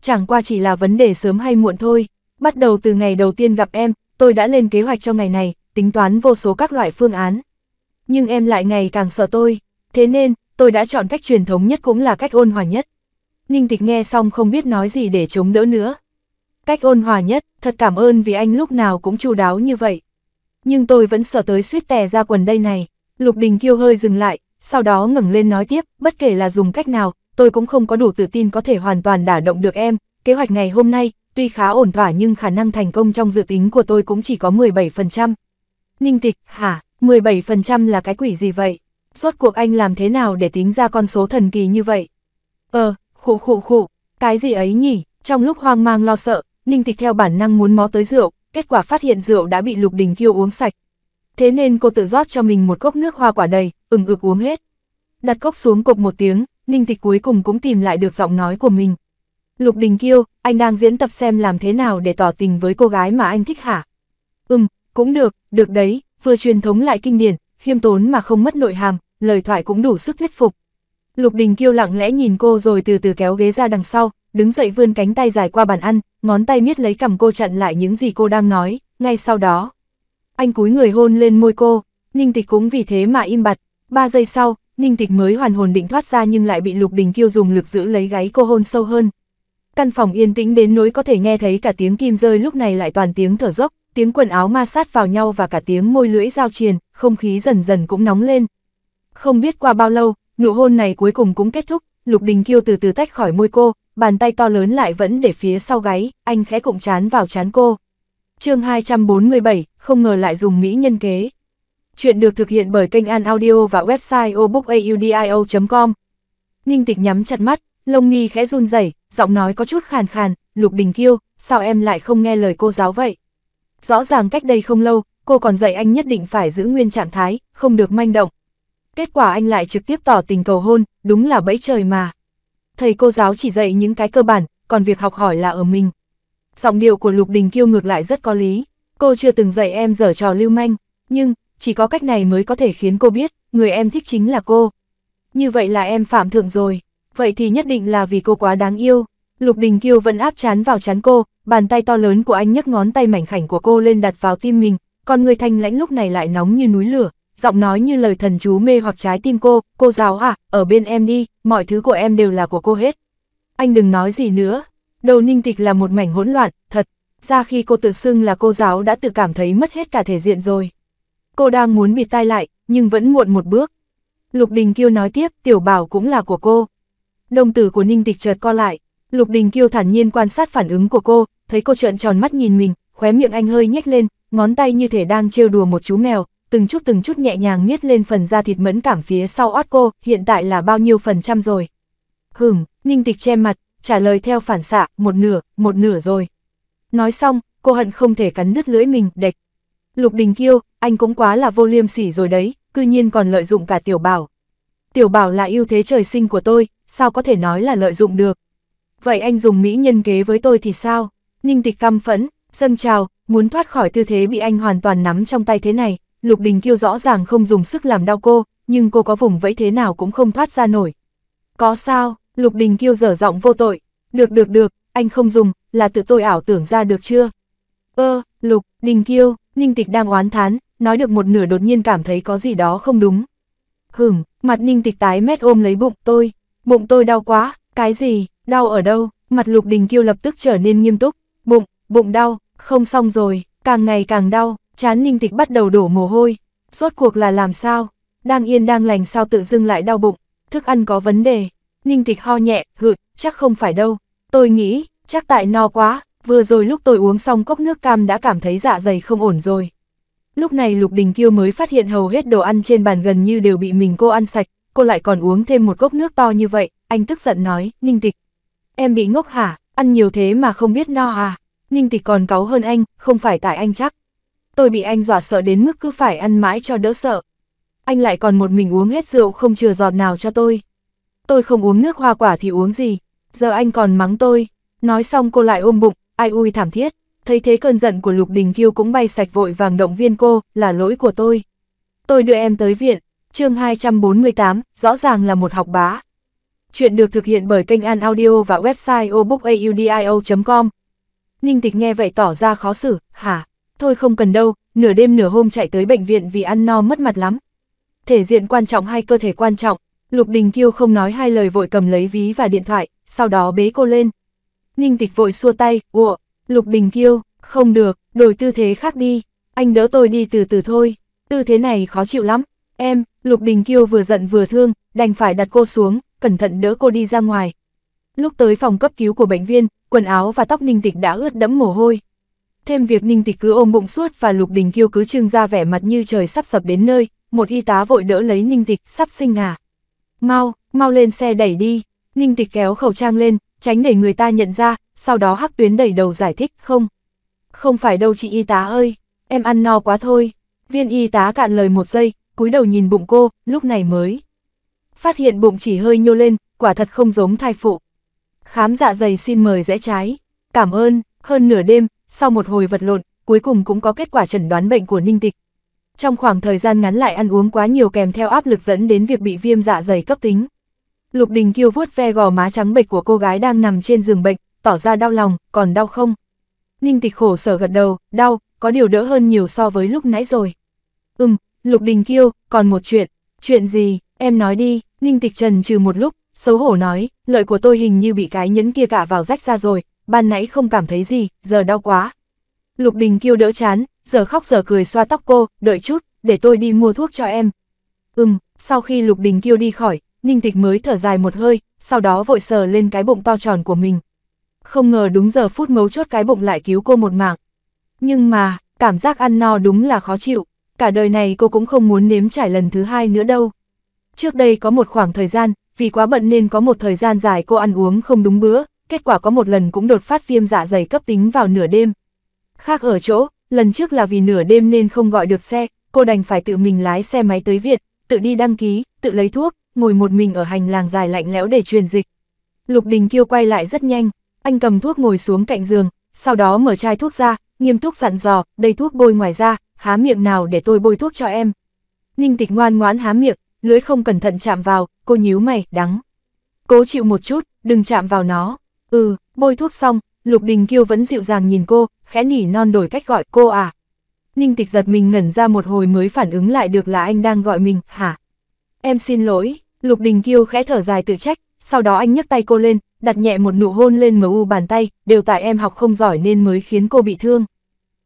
Chẳng qua chỉ là vấn đề sớm hay muộn thôi, bắt đầu từ ngày đầu tiên gặp em, tôi đã lên kế hoạch cho ngày này, tính toán vô số các loại phương án. Nhưng em lại ngày càng sợ tôi, thế nên, tôi đã chọn cách truyền thống nhất cũng là cách ôn hòa nhất. Ninh tịch nghe xong không biết nói gì để chống đỡ nữa. Cách ôn hòa nhất, thật cảm ơn vì anh lúc nào cũng chu đáo như vậy. Nhưng tôi vẫn sợ tới suýt tè ra quần đây này. Lục Đình Kiêu hơi dừng lại, sau đó ngẩng lên nói tiếp, bất kể là dùng cách nào, tôi cũng không có đủ tự tin có thể hoàn toàn đả động được em. Kế hoạch ngày hôm nay, tuy khá ổn thỏa nhưng khả năng thành công trong dự tính của tôi cũng chỉ có 17%. Ninh tịch, hả, 17% là cái quỷ gì vậy? Suốt cuộc anh làm thế nào để tính ra con số thần kỳ như vậy? Ờ, khụ khụ khụ, cái gì ấy nhỉ? Trong lúc hoang mang lo sợ, Ninh Tịch theo bản năng muốn mó tới rượu, kết quả phát hiện rượu đã bị Lục Đình Kiêu uống sạch. Thế nên cô tự rót cho mình một cốc nước hoa quả đầy, ừng ực uống hết. Đặt cốc xuống cục một tiếng, Ninh Tịch cuối cùng cũng tìm lại được giọng nói của mình. Lục Đình Kiêu, anh đang diễn tập xem làm thế nào để tỏ tình với cô gái mà anh thích hả? Ừm, cũng được, được đấy, vừa truyền thống lại kinh điển, khiêm tốn mà không mất nội hàm, lời thoại cũng đủ sức thuyết phục. Lục Đình Kiêu lặng lẽ nhìn cô rồi từ từ kéo ghế ra đằng sau, đứng dậy vươn cánh tay dài qua bàn ăn, ngón tay miết lấy cầm cô chặn lại những gì cô đang nói, ngay sau đó. Anh cúi người hôn lên môi cô, Ninh Tịch cũng vì thế mà im bặt, ba giây sau, Ninh Tịch mới hoàn hồn định thoát ra nhưng lại bị Lục Đình Kiêu dùng lực giữ lấy gáy cô hôn sâu hơn. Căn phòng yên tĩnh đến nỗi có thể nghe thấy cả tiếng kim rơi lúc này lại toàn tiếng thở dốc, tiếng quần áo ma sát vào nhau và cả tiếng môi lưỡi giao triền, không khí dần dần cũng nóng lên. Không biết qua bao lâu, nụ hôn này cuối cùng cũng kết thúc, Lục Đình Kiêu từ từ tách khỏi môi cô, bàn tay to lớn lại vẫn để phía sau gáy, anh khẽ cụm chán vào chán cô. chương 247, không ngờ lại dùng mỹ nhân kế. Chuyện được thực hiện bởi kênh An Audio và website obookaudio.com. Ninh tịch nhắm chặt mắt, lông nghi khẽ run rẩy, giọng nói có chút khàn khàn, Lục Đình Kiêu, sao em lại không nghe lời cô giáo vậy? Rõ ràng cách đây không lâu, cô còn dạy anh nhất định phải giữ nguyên trạng thái, không được manh động. Kết quả anh lại trực tiếp tỏ tình cầu hôn, đúng là bẫy trời mà. Thầy cô giáo chỉ dạy những cái cơ bản, còn việc học hỏi là ở mình. Giọng điệu của Lục Đình Kiêu ngược lại rất có lý. Cô chưa từng dạy em dở trò lưu manh, nhưng, chỉ có cách này mới có thể khiến cô biết, người em thích chính là cô. Như vậy là em phạm thượng rồi, vậy thì nhất định là vì cô quá đáng yêu. Lục Đình Kiêu vẫn áp chán vào chán cô, bàn tay to lớn của anh nhấc ngón tay mảnh khảnh của cô lên đặt vào tim mình, còn người thanh lãnh lúc này lại nóng như núi lửa, giọng nói như lời thần chú mê hoặc trái tim cô, cô giáo à, ở bên em đi, mọi thứ của em đều là của cô hết. Anh đừng nói gì nữa, đầu ninh tịch là một mảnh hỗn loạn, thật, ra khi cô tự xưng là cô giáo đã tự cảm thấy mất hết cả thể diện rồi. Cô đang muốn bịt tai lại, nhưng vẫn muộn một bước. Lục Đình Kiêu nói tiếp, tiểu bảo cũng là của cô. Đồng tử của ninh tịch chợt co lại, Lục Đình Kiêu thản nhiên quan sát phản ứng của cô, thấy cô trợn tròn mắt nhìn mình, khóe miệng anh hơi nhếch lên, ngón tay như thể đang trêu đùa một chú mèo, từng chút từng chút nhẹ nhàng miết lên phần da thịt mẫn cảm phía sau ót cô, hiện tại là bao nhiêu phần trăm rồi. Hửm, ninh tịch che mặt, trả lời theo phản xạ, một nửa, một nửa rồi. Nói xong, cô hận không thể cắn đứt lưỡi mình, đệch. Lục Đình Kiêu, anh cũng quá là vô liêm sỉ rồi đấy, cư nhiên còn lợi dụng cả tiểu bảo. Tiểu bảo là ưu thế trời sinh của tôi, sao có thể nói là lợi dụng được. Vậy anh dùng mỹ nhân kế với tôi thì sao? Ninh tịch căm phẫn, dâng trào, muốn thoát khỏi tư thế bị anh hoàn toàn nắm trong tay thế này, Lục Đình Kiêu rõ ràng không dùng sức làm đau cô, nhưng cô có vùng vẫy thế nào cũng không thoát ra nổi. Có sao, Lục Đình Kiêu dở giọng vô tội. Được được được, anh không dùng, là tự tôi ảo tưởng ra được chưa? Ơ, Lục, Đình Kiêu, Ninh Tịch đang oán thán, nói được một nửa đột nhiên cảm thấy có gì đó không đúng. Hửm, mặt Ninh Tịch tái mét ôm lấy bụng tôi, bụng tôi đau quá, cái gì, Đau ở đâu? Mặt Lục Đình Kiêu lập tức trở nên nghiêm túc. Bụng, bụng đau, không xong rồi, càng ngày càng đau, chán ninh tịch bắt đầu đổ mồ hôi. Rốt cuộc là làm sao? Đang yên đang lành sao tự dưng lại đau bụng, thức ăn có vấn đề. Ninh tịch ho nhẹ, hự, chắc không phải đâu. Tôi nghĩ, chắc tại no quá, vừa rồi lúc tôi uống xong cốc nước cam đã cảm thấy dạ dày không ổn rồi. Lúc này Lục Đình Kiêu mới phát hiện hầu hết đồ ăn trên bàn gần như đều bị mình cô ăn sạch, cô lại còn uống thêm một cốc nước to như vậy, anh tức giận nói, Ninh Tịch. Em bị ngốc hả, ăn nhiều thế mà không biết no à, Ninh Tịch còn cáu hơn anh, không phải tại anh chắc. Tôi bị anh dọa sợ đến mức cứ phải ăn mãi cho đỡ sợ. Anh lại còn một mình uống hết rượu không chừa giọt nào cho tôi. Tôi không uống nước hoa quả thì uống gì, giờ anh còn mắng tôi. Nói xong cô lại ôm bụng, ai ui thảm thiết thấy thế cơn giận của Lục Đình Kiêu cũng bay sạch vội vàng động viên cô, là lỗi của tôi. Tôi đưa em tới viện, chương 248, rõ ràng là một học bá. Chuyện được thực hiện bởi kênh An Audio và website obookaudio.com. Ninh Tịch nghe vậy tỏ ra khó xử, hả? Thôi không cần đâu, nửa đêm nửa hôm chạy tới bệnh viện vì ăn no mất mặt lắm. Thể diện quan trọng hay cơ thể quan trọng, Lục Đình Kiêu không nói hai lời vội cầm lấy ví và điện thoại, sau đó bế cô lên. Ninh Tịch vội xua tay, ủa, Lục Đình Kiêu, không được, đổi tư thế khác đi, anh đỡ tôi đi từ từ thôi, tư thế này khó chịu lắm. Em, Lục Đình Kiêu vừa giận vừa thương, đành phải đặt cô xuống, cẩn thận đỡ cô đi ra ngoài. Lúc tới phòng cấp cứu của bệnh viên, quần áo và tóc Ninh Tịch đã ướt đẫm mồ hôi. Thêm việc Ninh Tịch cứ ôm bụng suốt và Lục Đình Kiêu cứ trưng ra vẻ mặt như trời sắp sập đến nơi, một y tá vội đỡ lấy Ninh Tịch, sắp sinh à. Mau, mau lên xe đẩy đi. Ninh Tịch kéo khẩu trang lên, tránh để người ta nhận ra, sau đó hắc tuyến đẩy đầu giải thích, không. Không phải đâu chị y tá ơi, em ăn no quá thôi. Viên y tá cạn lời một giây, cúi đầu nhìn bụng cô, lúc này mới. Phát hiện bụng chỉ hơi nhô lên, quả thật không giống thai phụ. Khám dạ dày xin mời rẽ trái. Cảm ơn, hơn nửa đêm, sau một hồi vật lộn, cuối cùng cũng có kết quả chẩn đoán bệnh của Ninh Tịch. Trong khoảng thời gian ngắn lại ăn uống quá nhiều kèm theo áp lực dẫn đến việc bị viêm dạ dày cấp tính. Lục Đình Kiêu vuốt ve gò má trắng bệch của cô gái đang nằm trên giường bệnh, tỏ ra đau lòng, còn đau không? Ninh tịch khổ sở gật đầu, đau, có điều đỡ hơn nhiều so với lúc nãy rồi. Ừm, Lục Đình Kiêu, còn một chuyện, chuyện gì, em nói đi, Ninh tịch trần trừ một lúc, xấu hổ nói, lợi của tôi hình như bị cái nhẫn kia cả vào rách ra rồi, ban nãy không cảm thấy gì, giờ đau quá. Lục Đình Kiêu đỡ chán, giờ khóc giờ cười xoa tóc cô, đợi chút, để tôi đi mua thuốc cho em. Ừm, sau khi Lục Đình Kiêu đi khỏi, Ninh Tịch mới thở dài một hơi, sau đó vội sờ lên cái bụng to tròn của mình. Không ngờ đúng giờ phút mấu chốt cái bụng lại cứu cô một mạng. Nhưng mà, cảm giác ăn no đúng là khó chịu, cả đời này cô cũng không muốn nếm trải lần thứ hai nữa đâu. Trước đây có một khoảng thời gian, vì quá bận nên có một thời gian dài cô ăn uống không đúng bữa, kết quả có một lần cũng đột phát viêm dạ dày cấp tính vào nửa đêm. Khác ở chỗ, lần trước là vì nửa đêm nên không gọi được xe, cô đành phải tự mình lái xe máy tới Việt, tự đi đăng ký, tự lấy thuốc, ngồi một mình ở hành lang dài lạnh lẽo để truyền dịch. Lục Đình Kiêu quay lại rất nhanh, anh cầm thuốc ngồi xuống cạnh giường, sau đó mở chai thuốc ra, nghiêm túc dặn dò, đây thuốc bôi ngoài ra, há miệng nào để tôi bôi thuốc cho em. Ninh tịch ngoan ngoãn há miệng, lưỡi không cẩn thận chạm vào, cô nhíu mày, đắng. Cố chịu một chút, đừng chạm vào nó. Ừ, bôi thuốc xong, Lục Đình Kiêu vẫn dịu dàng nhìn cô, khẽ nỉ non đổi cách gọi cô à. Ninh tịch giật mình ngẩn ra một hồi mới phản ứng lại được là anh đang gọi mình, hả? Em xin lỗi, Lục Đình Kiêu khẽ thở dài tự trách, sau đó anh nhấc tay cô lên, đặt nhẹ một nụ hôn lên mờ u bàn tay, đều tại em học không giỏi nên mới khiến cô bị thương.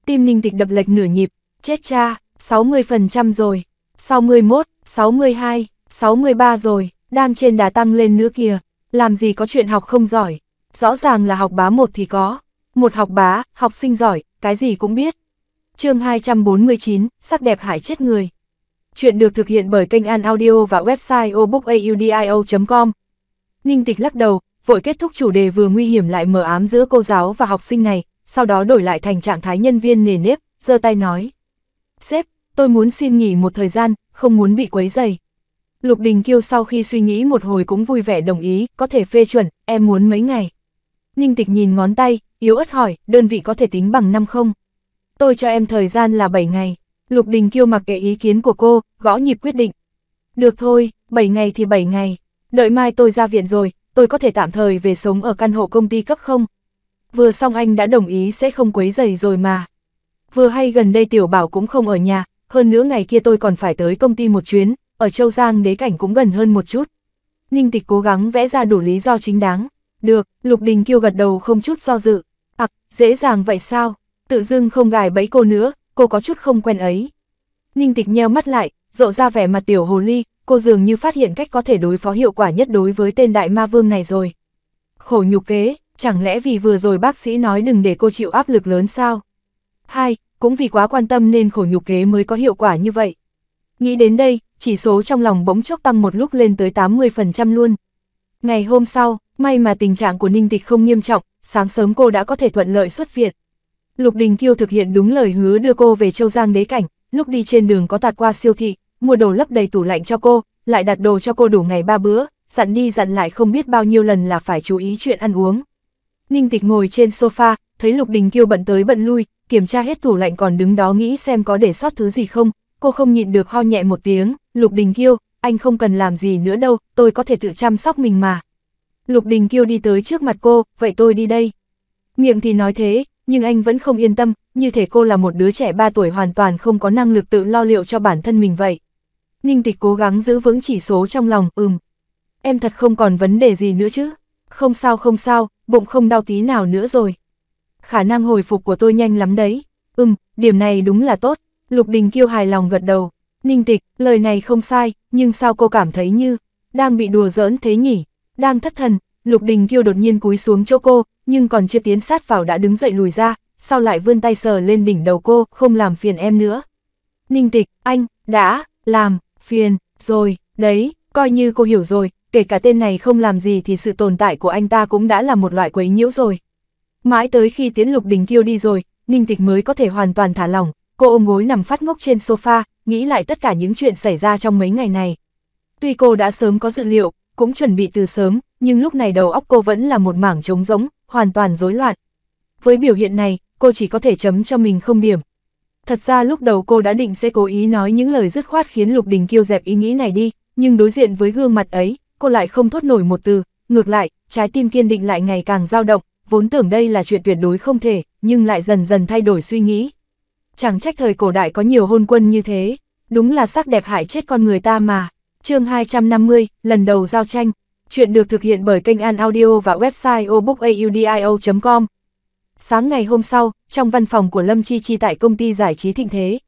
Tim ninh tịch đập lệch nửa nhịp, chết cha, 60% rồi, 61, 62, 63 rồi, đang trên đá tăng lên nữa kìa, làm gì có chuyện học không giỏi, rõ ràng là học bá một thì có, một học bá, học sinh giỏi, cái gì cũng biết. chương 249, sắc đẹp hại chết người. Chuyện được thực hiện bởi kênh An Audio và website obookaudio.com. Ninh Tịch lắc đầu, vội kết thúc chủ đề vừa nguy hiểm lại mờ ám giữa cô giáo và học sinh này, sau đó đổi lại thành trạng thái nhân viên nề nếp, giơ tay nói. Sếp, tôi muốn xin nghỉ một thời gian, không muốn bị quấy dày. Lục Đình Kiêu sau khi suy nghĩ một hồi cũng vui vẻ đồng ý, có thể phê chuẩn, em muốn mấy ngày. Ninh Tịch nhìn ngón tay, yếu ớt hỏi, đơn vị có thể tính bằng năm không? Tôi cho em thời gian là 7 ngày. Lục Đình Kiêu mặc kệ ý kiến của cô, gõ nhịp quyết định. Được thôi, 7 ngày thì 7 ngày. Đợi mai tôi ra viện rồi, tôi có thể tạm thời về sống ở căn hộ công ty cấp không? Vừa xong anh đã đồng ý sẽ không quấy giày rồi mà. Vừa hay gần đây tiểu bảo cũng không ở nhà, hơn nữa ngày kia tôi còn phải tới công ty một chuyến, ở Châu Giang đế cảnh cũng gần hơn một chút. Ninh tịch cố gắng vẽ ra đủ lý do chính đáng được, Lục Đình Kiêu gật đầu không chút do dự. Ặc, dễ dàng vậy sao? Tự dưng không gài bẫy cô nữa, cô có chút không quen ấy. Ninh tịch nheo mắt lại, rộ ra vẻ mặt tiểu hồ ly, cô dường như phát hiện cách có thể đối phó hiệu quả nhất đối với tên đại ma vương này rồi. Khổ nhục kế, chẳng lẽ vì vừa rồi bác sĩ nói đừng để cô chịu áp lực lớn sao? Hai, cũng vì quá quan tâm nên khổ nhục kế mới có hiệu quả như vậy. Nghĩ đến đây, chỉ số trong lòng bỗng chốc tăng một lúc lên tới 80% luôn. Ngày hôm sau, may mà tình trạng của Ninh Tịch không nghiêm trọng, sáng sớm cô đã có thể thuận lợi xuất viện. Lục Đình Kiêu thực hiện đúng lời hứa đưa cô về Châu Giang đế cảnh, lúc đi trên đường có tạt qua siêu thị, mua đồ lấp đầy tủ lạnh cho cô, lại đặt đồ cho cô đủ ngày ba bữa, dặn đi dặn lại không biết bao nhiêu lần là phải chú ý chuyện ăn uống. Ninh Tịch ngồi trên sofa, thấy Lục Đình Kiêu bận tới bận lui, kiểm tra hết tủ lạnh còn đứng đó nghĩ xem có để sót thứ gì không, cô không nhịn được ho nhẹ một tiếng, Lục Đình Kiêu, anh không cần làm gì nữa đâu, tôi có thể tự chăm sóc mình mà. Lục Đình Kiêu đi tới trước mặt cô, vậy tôi đi đây. Miệng thì nói thế, nhưng anh vẫn không yên tâm, như thể cô là một đứa trẻ 3 tuổi hoàn toàn không có năng lực tự lo liệu cho bản thân mình vậy. Ninh tịch cố gắng giữ vững chỉ số trong lòng, ừm. Em thật không còn vấn đề gì nữa chứ? Không sao không sao, bụng không đau tí nào nữa rồi. Khả năng hồi phục của tôi nhanh lắm đấy. Ừm, điểm này đúng là tốt. Lục Đình Kiêu hài lòng gật đầu. Ninh tịch, lời này không sai, nhưng sao cô cảm thấy như, đang bị đùa giỡn thế nhỉ? Đang thất thần, Lục Đình Kiêu đột nhiên cúi xuống chỗ cô, nhưng còn chưa tiến sát vào đã đứng dậy lùi ra, sau lại vươn tay sờ lên đỉnh đầu cô, không làm phiền em nữa. Ninh tịch, anh, đã, làm, phiền, rồi, đấy, coi như cô hiểu rồi, kể cả tên này không làm gì thì sự tồn tại của anh ta cũng đã là một loại quấy nhiễu rồi. Mãi tới khi tiến Lục Đình Kiêu đi rồi, Ninh Tịch mới có thể hoàn toàn thả lỏng, cô ôm gối nằm phát ngốc trên sofa, nghĩ lại tất cả những chuyện xảy ra trong mấy ngày này. Tuy cô đã sớm có dự liệu, cũng chuẩn bị từ sớm, nhưng lúc này đầu óc cô vẫn là một mảng trống rỗng, hoàn toàn rối loạn. Với biểu hiện này, cô chỉ có thể chấm cho mình không điểm. Thật ra lúc đầu cô đã định sẽ cố ý nói những lời dứt khoát khiến Lục Đình Kiêu dẹp ý nghĩ này đi, nhưng đối diện với gương mặt ấy, cô lại không thốt nổi một từ, ngược lại, trái tim kiên định lại ngày càng dao động, vốn tưởng đây là chuyện tuyệt đối không thể, nhưng lại dần dần thay đổi suy nghĩ. Chẳng trách thời cổ đại có nhiều hôn quân như thế, đúng là sắc đẹp hại chết con người ta mà chương 250, lần đầu giao tranh, chuyện được thực hiện bởi kênh An Audio và website obookaudio.com. Sáng ngày hôm sau, trong văn phòng của Lâm Chi Chi tại công ty giải trí thịnh thế.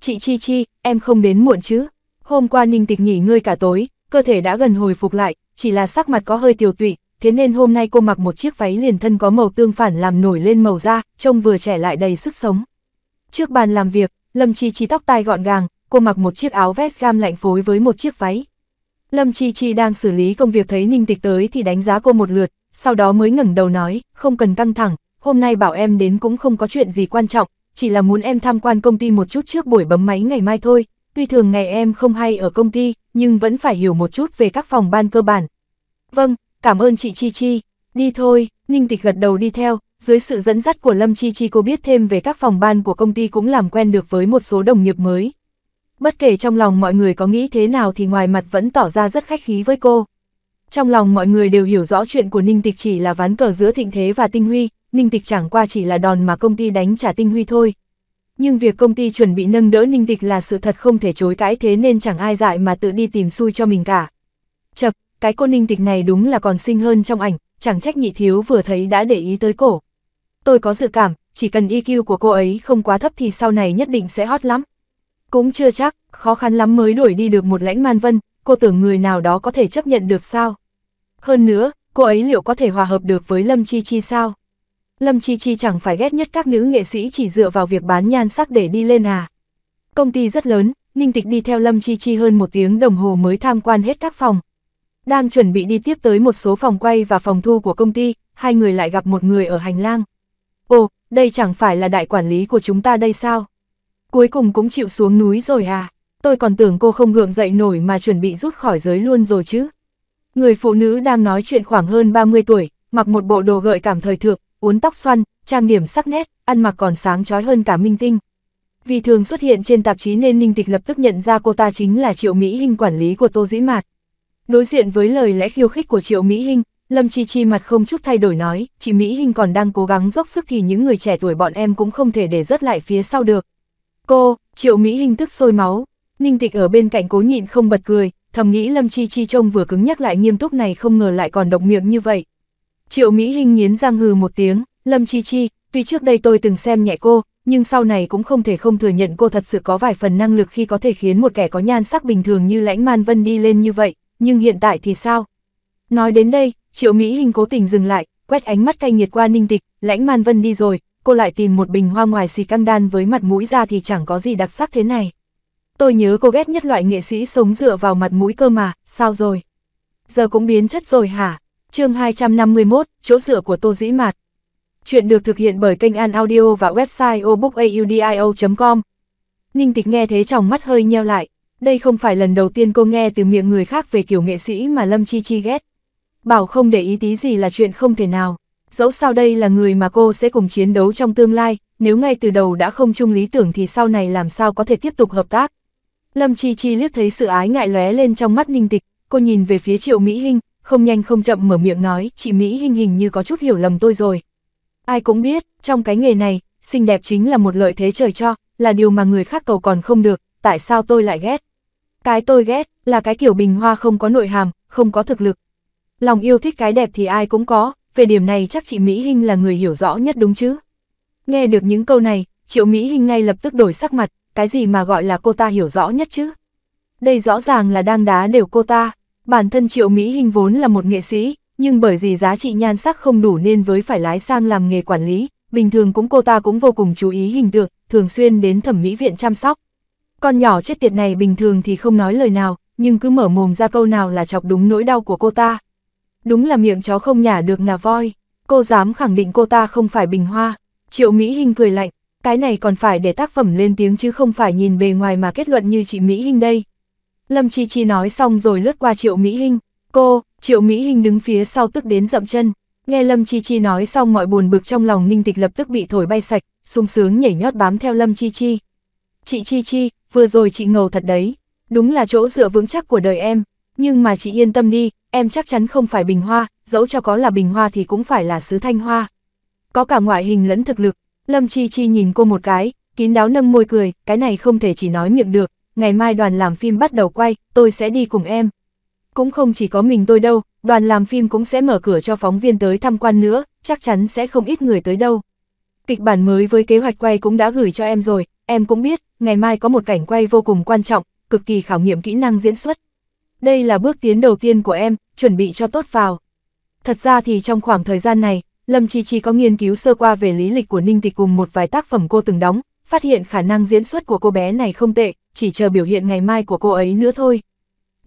Chị Chi Chi, em không đến muộn chứ? Hôm qua Ninh Tịch nghỉ ngơi cả tối, cơ thể đã gần hồi phục lại, chỉ là sắc mặt có hơi tiều tụy, thế nên hôm nay cô mặc một chiếc váy liền thân có màu tương phản làm nổi lên màu da, trông vừa trẻ lại đầy sức sống. Trước bàn làm việc, Lâm Chi Chi tóc tai gọn gàng, cô mặc một chiếc áo vest gam lạnh phối với một chiếc váy. Lâm Chi Chi đang xử lý công việc thấy Ninh Tịch tới thì đánh giá cô một lượt, sau đó mới ngẩng đầu nói, không cần căng thẳng, hôm nay bảo em đến cũng không có chuyện gì quan trọng, chỉ là muốn em tham quan công ty một chút trước buổi bấm máy ngày mai thôi, tuy thường ngày em không hay ở công ty, nhưng vẫn phải hiểu một chút về các phòng ban cơ bản. Vâng, cảm ơn chị Chi Chi, đi thôi, Ninh Tịch gật đầu đi theo, dưới sự dẫn dắt của Lâm Chi Chi cô biết thêm về các phòng ban của công ty cũng làm quen được với một số đồng nghiệp mới. Bất kể trong lòng mọi người có nghĩ thế nào thì ngoài mặt vẫn tỏ ra rất khách khí với cô. Trong lòng mọi người đều hiểu rõ chuyện của Ninh Tịch chỉ là ván cờ giữa Thịnh Thế và Tinh Huy, Ninh Tịch chẳng qua chỉ là đòn mà công ty đánh trả Tinh Huy thôi. Nhưng việc công ty chuẩn bị nâng đỡ Ninh Tịch là sự thật không thể chối cãi thế nên chẳng ai dại mà tự đi tìm xui cho mình cả. Chật, cái cô Ninh Tịch này đúng là còn xinh hơn trong ảnh, chẳng trách nhị thiếu vừa thấy đã để ý tới cổ. Tôi có dự cảm, chỉ cần EQ của cô ấy không quá thấp thì sau này nhất định sẽ hot lắm. Cũng chưa chắc, khó khăn lắm mới đuổi đi được một lãnh man vân, cô tưởng người nào đó có thể chấp nhận được sao? Hơn nữa, cô ấy liệu có thể hòa hợp được với Lâm Chi Chi sao? Lâm Chi Chi chẳng phải ghét nhất các nữ nghệ sĩ chỉ dựa vào việc bán nhan sắc để đi lên à. Công ty rất lớn, Ninh Tịch đi theo Lâm Chi Chi hơn một tiếng đồng hồ mới tham quan hết các phòng. Đang chuẩn bị đi tiếp tới một số phòng quay và phòng thu của công ty, hai người lại gặp một người ở hành lang. Ồ, đây chẳng phải là đại quản lý của chúng ta đây sao? Cuối cùng cũng chịu xuống núi rồi à? Tôi còn tưởng cô không gượng dậy nổi mà chuẩn bị rút khỏi giới luôn rồi chứ. Người phụ nữ đang nói chuyện khoảng hơn 30 tuổi, mặc một bộ đồ gợi cảm thời thượng, uốn tóc xoăn, trang điểm sắc nét, ăn mặc còn sáng chói hơn cả minh tinh. Vì thường xuất hiện trên tạp chí nên Ninh Tịch lập tức nhận ra cô ta chính là Triệu Mỹ Hinh quản lý của Tô Dĩ Mạt. Đối diện với lời lẽ khiêu khích của Triệu Mỹ Hinh, Lâm Chi Chi mặt không chút thay đổi nói, chị Mỹ Hinh còn đang cố gắng dốc sức thì những người trẻ tuổi bọn em cũng không thể để rớt lại phía sau được. Cô, Triệu Mỹ hình tức sôi máu, Ninh Tịch ở bên cạnh cố nhịn không bật cười, thầm nghĩ Lâm Chi Chi trông vừa cứng nhắc lại nghiêm túc này không ngờ lại còn độc miệng như vậy. Triệu Mỹ Hinh nghiến răng hừ một tiếng, Lâm Chi Chi, tuy trước đây tôi từng xem nhẹ cô, nhưng sau này cũng không thể không thừa nhận cô thật sự có vài phần năng lực khi có thể khiến một kẻ có nhan sắc bình thường như lãnh man vân đi lên như vậy, nhưng hiện tại thì sao? Nói đến đây, Triệu Mỹ Hinh cố tình dừng lại, quét ánh mắt cay nghiệt qua ninh tịch, lãnh man vân đi rồi, cô lại tìm một bình hoa ngoài xì căng đan với mặt mũi ra thì chẳng có gì đặc sắc thế này. Tôi nhớ cô ghét nhất loại nghệ sĩ sống dựa vào mặt mũi cơ mà, sao rồi? Giờ cũng biến chất rồi hả? chương 251, chỗ dựa của Tô Dĩ Mạt. Chuyện được thực hiện bởi kênh An Audio và website obookaudio.com. Ninh tịch nghe thế trong mắt hơi nheo lại. Đây không phải lần đầu tiên cô nghe từ miệng người khác về kiểu nghệ sĩ mà Lâm Chi Chi ghét. Bảo không để ý tí gì là chuyện không thể nào. Dẫu sao đây là người mà cô sẽ cùng chiến đấu trong tương lai, nếu ngay từ đầu đã không chung lý tưởng thì sau này làm sao có thể tiếp tục hợp tác. Lâm Chi Chi liếc thấy sự ái ngại lóe lên trong mắt ninh tịch, cô nhìn về phía triệu Mỹ Hinh, không nhanh không chậm mở miệng nói, chị Mỹ Hinh hình như có chút hiểu lầm tôi rồi. Ai cũng biết, trong cái nghề này, xinh đẹp chính là một lợi thế trời cho, là điều mà người khác cầu còn không được, tại sao tôi lại ghét? Cái tôi ghét, là cái kiểu bình hoa không có nội hàm, không có thực lực. Lòng yêu thích cái đẹp thì ai cũng có, về điểm này chắc chị Mỹ Hinh là người hiểu rõ nhất đúng chứ? Nghe được những câu này, triệu Mỹ Hinh ngay lập tức đổi sắc mặt, cái gì mà gọi là cô ta hiểu rõ nhất chứ? Đây rõ ràng là đang đá đều cô ta, bản thân triệu Mỹ Hinh vốn là một nghệ sĩ, nhưng bởi vì giá trị nhan sắc không đủ nên với phải lái sang làm nghề quản lý, bình thường cũng cô ta cũng vô cùng chú ý hình tượng, thường xuyên đến thẩm mỹ viện chăm sóc. Con nhỏ chết tiệt này bình thường thì không nói lời nào, nhưng cứ mở mồm ra câu nào là chọc đúng nỗi đau của cô ta. Đúng là miệng chó không nhả được ngà voi, cô dám khẳng định cô ta không phải bình hoa. Triệu Mỹ Hinh cười lạnh, cái này còn phải để tác phẩm lên tiếng chứ không phải nhìn bề ngoài mà kết luận như chị Mỹ Hinh đây. Lâm Chi Chi nói xong rồi lướt qua Triệu Mỹ Hinh, cô, Triệu Mỹ Hinh đứng phía sau tức đến dậm chân, nghe Lâm Chi Chi nói xong mọi buồn bực trong lòng ninh tịch lập tức bị thổi bay sạch, sung sướng nhảy nhót bám theo Lâm Chi Chi. Chị Chi Chi, vừa rồi chị ngầu thật đấy, đúng là chỗ dựa vững chắc của đời em, nhưng mà chị yên tâm đi, em chắc chắn không phải bình hoa, dẫu cho có là bình hoa thì cũng phải là sứ thanh hoa. Có cả ngoại hình lẫn thực lực, Lâm Chi Chi nhìn cô một cái, kín đáo nâng môi cười, cái này không thể chỉ nói miệng được, ngày mai đoàn làm phim bắt đầu quay, tôi sẽ đi cùng em. Cũng không chỉ có mình tôi đâu, đoàn làm phim cũng sẽ mở cửa cho phóng viên tới tham quan nữa, chắc chắn sẽ không ít người tới đâu. Kịch bản mới với kế hoạch quay cũng đã gửi cho em rồi, em cũng biết, ngày mai có một cảnh quay vô cùng quan trọng, cực kỳ khảo nghiệm kỹ năng diễn xuất. Đây là bước tiến đầu tiên của em, chuẩn bị cho tốt vào. Thật ra thì trong khoảng thời gian này, Lâm Chi Chi có nghiên cứu sơ qua về lý lịch của Ninh Tịch cùng một vài tác phẩm cô từng đóng, phát hiện khả năng diễn xuất của cô bé này không tệ, chỉ chờ biểu hiện ngày mai của cô ấy nữa thôi.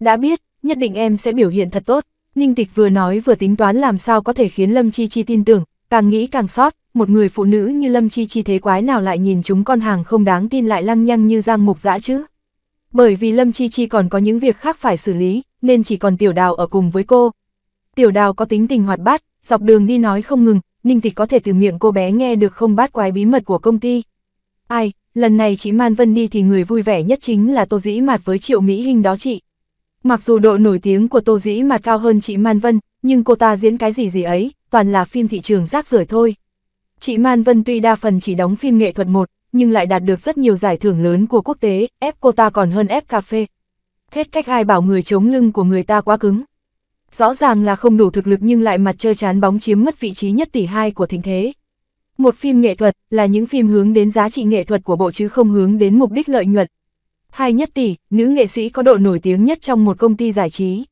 Đã biết, nhất định em sẽ biểu hiện thật tốt, Ninh Tịch vừa nói vừa tính toán làm sao có thể khiến Lâm Chi Chi tin tưởng, càng nghĩ càng sót, một người phụ nữ như Lâm Chi Chi thế quái nào lại nhìn chúng con hàng không đáng tin lại lăng nhăng như Giang Mục Dã chứ. Bởi vì Lâm Chi Chi còn có những việc khác phải xử lý, nên chỉ còn Tiểu Đào ở cùng với cô. Tiểu Đào có tính tình hoạt bát, dọc đường đi nói không ngừng, Ninh Tịch có thể từ miệng cô bé nghe được không bát quái bí mật của công ty. Ai, lần này chị Man Vân đi thì người vui vẻ nhất chính là Tô Dĩ Mạt với Triệu Mỹ Hinh đó chị. Mặc dù độ nổi tiếng của Tô Dĩ Mạt cao hơn chị Man Vân, nhưng cô ta diễn cái gì gì ấy, toàn là phim thị trường rác rưởi thôi. Chị Man Vân tuy đa phần chỉ đóng phim nghệ thuật một, nhưng lại đạt được rất nhiều giải thưởng lớn của quốc tế, ép cô ta còn hơn ép cà phê. Hết cách ai bảo người chống lưng của người ta quá cứng. Rõ ràng là không đủ thực lực nhưng lại mặt chơi chán bóng chiếm mất vị trí nhất tỷ hai của thịnh thế. Một phim nghệ thuật là những phim hướng đến giá trị nghệ thuật của bộ chứ không hướng đến mục đích lợi nhuận. Hai nhất tỷ, nữ nghệ sĩ có độ nổi tiếng nhất trong một công ty giải trí.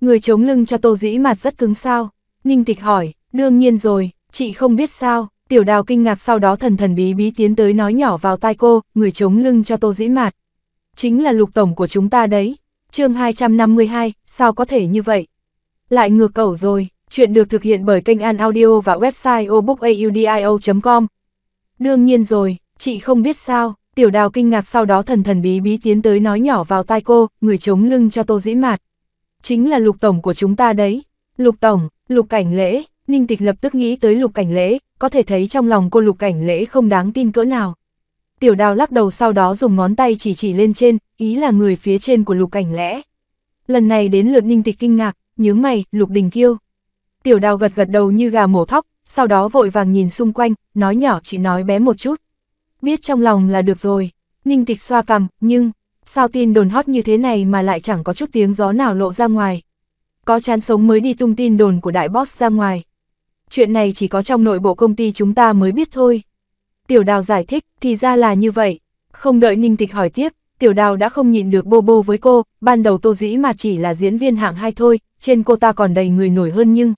Người chống lưng cho tô dĩ mặt rất cứng sao. Ninh tịch hỏi, đương nhiên rồi, chị không biết sao. Tiểu đào kinh ngạc sau đó thần thần bí bí tiến tới nói nhỏ vào tai cô, người chống lưng cho tô dĩ mạt. Chính là lục tổng của chúng ta đấy. chương 252, sao có thể như vậy? Lại ngược cầu rồi, chuyện được thực hiện bởi kênh An Audio và website obookaudio.com. Đương nhiên rồi, chị không biết sao, tiểu đào kinh ngạc sau đó thần thần bí bí tiến tới nói nhỏ vào tai cô, người chống lưng cho tô dĩ mạt. Chính là lục tổng của chúng ta đấy. Lục tổng, lục cảnh lễ, ninh tịch lập tức nghĩ tới lục cảnh lễ, có thể thấy trong lòng cô lục cảnh lễ không đáng tin cỡ nào. Tiểu đào lắc đầu sau đó dùng ngón tay chỉ chỉ lên trên, ý là người phía trên của lục cảnh lẽ. Lần này đến lượt ninh tịch kinh ngạc, nhướng mày, lục đình kiêu. Tiểu đào gật gật đầu như gà mổ thóc, sau đó vội vàng nhìn xung quanh, nói nhỏ chỉ nói bé một chút. Biết trong lòng là được rồi, ninh tịch xoa cằm, nhưng, sao tin đồn hot như thế này mà lại chẳng có chút tiếng gió nào lộ ra ngoài. Có chán sống mới đi tung tin đồn của đại boss ra ngoài. chuyện này chỉ có trong nội bộ công ty chúng ta mới biết thôi. Tiểu đào giải thích, thì ra là như vậy. Không đợi Ninh Tịch hỏi tiếp, tiểu đào đã không nhịn được bô bô với cô, ban đầu tô dĩ mà chỉ là diễn viên hạng hai thôi, trên cô ta còn đầy người nổi hơn nhưng...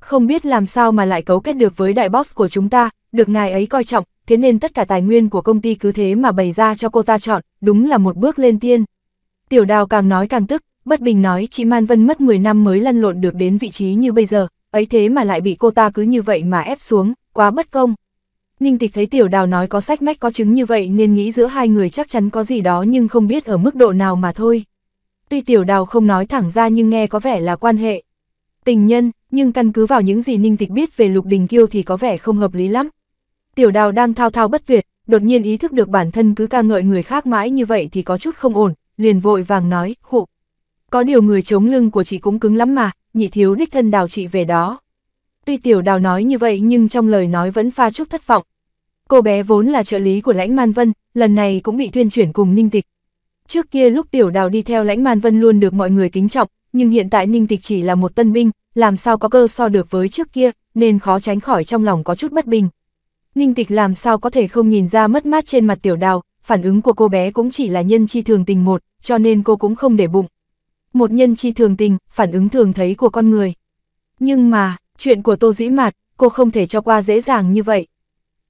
Không biết làm sao mà lại cấu kết được với đại boss của chúng ta, được ngài ấy coi trọng, thế nên tất cả tài nguyên của công ty cứ thế mà bày ra cho cô ta chọn, đúng là một bước lên tiên. Tiểu đào càng nói càng tức, bất bình nói chị Man Vân mất 10 năm mới lăn lộn được đến vị trí như bây giờ, ấy thế mà lại bị cô ta cứ như vậy mà ép xuống, quá bất công. Ninh tịch thấy tiểu đào nói có sách mách có chứng như vậy nên nghĩ giữa hai người chắc chắn có gì đó nhưng không biết ở mức độ nào mà thôi. Tuy tiểu đào không nói thẳng ra nhưng nghe có vẻ là quan hệ. Tình nhân, nhưng căn cứ vào những gì Ninh tịch biết về Lục Đình Kiêu thì có vẻ không hợp lý lắm. Tiểu đào đang thao thao bất tuyệt, đột nhiên ý thức được bản thân cứ ca ngợi người khác mãi như vậy thì có chút không ổn, liền vội vàng nói, khụ. Có điều người chống lưng của chị cũng cứng lắm mà, nhị thiếu đích thân đào chị về đó. Tuy tiểu đào nói như vậy nhưng trong lời nói vẫn pha chút thất vọng. Cô bé vốn là trợ lý của lãnh man vân, lần này cũng bị tuyên chuyển cùng ninh tịch. Trước kia lúc tiểu đào đi theo lãnh man vân luôn được mọi người kính trọng, nhưng hiện tại ninh tịch chỉ là một tân binh, làm sao có cơ so được với trước kia, nên khó tránh khỏi trong lòng có chút bất bình. Ninh tịch làm sao có thể không nhìn ra mất mát trên mặt tiểu đào, phản ứng của cô bé cũng chỉ là nhân chi thường tình một, cho nên cô cũng không để bụng. Một nhân chi thường tình, phản ứng thường thấy của con người. Nhưng mà, chuyện của Tô Dĩ Mạt, cô không thể cho qua dễ dàng như vậy.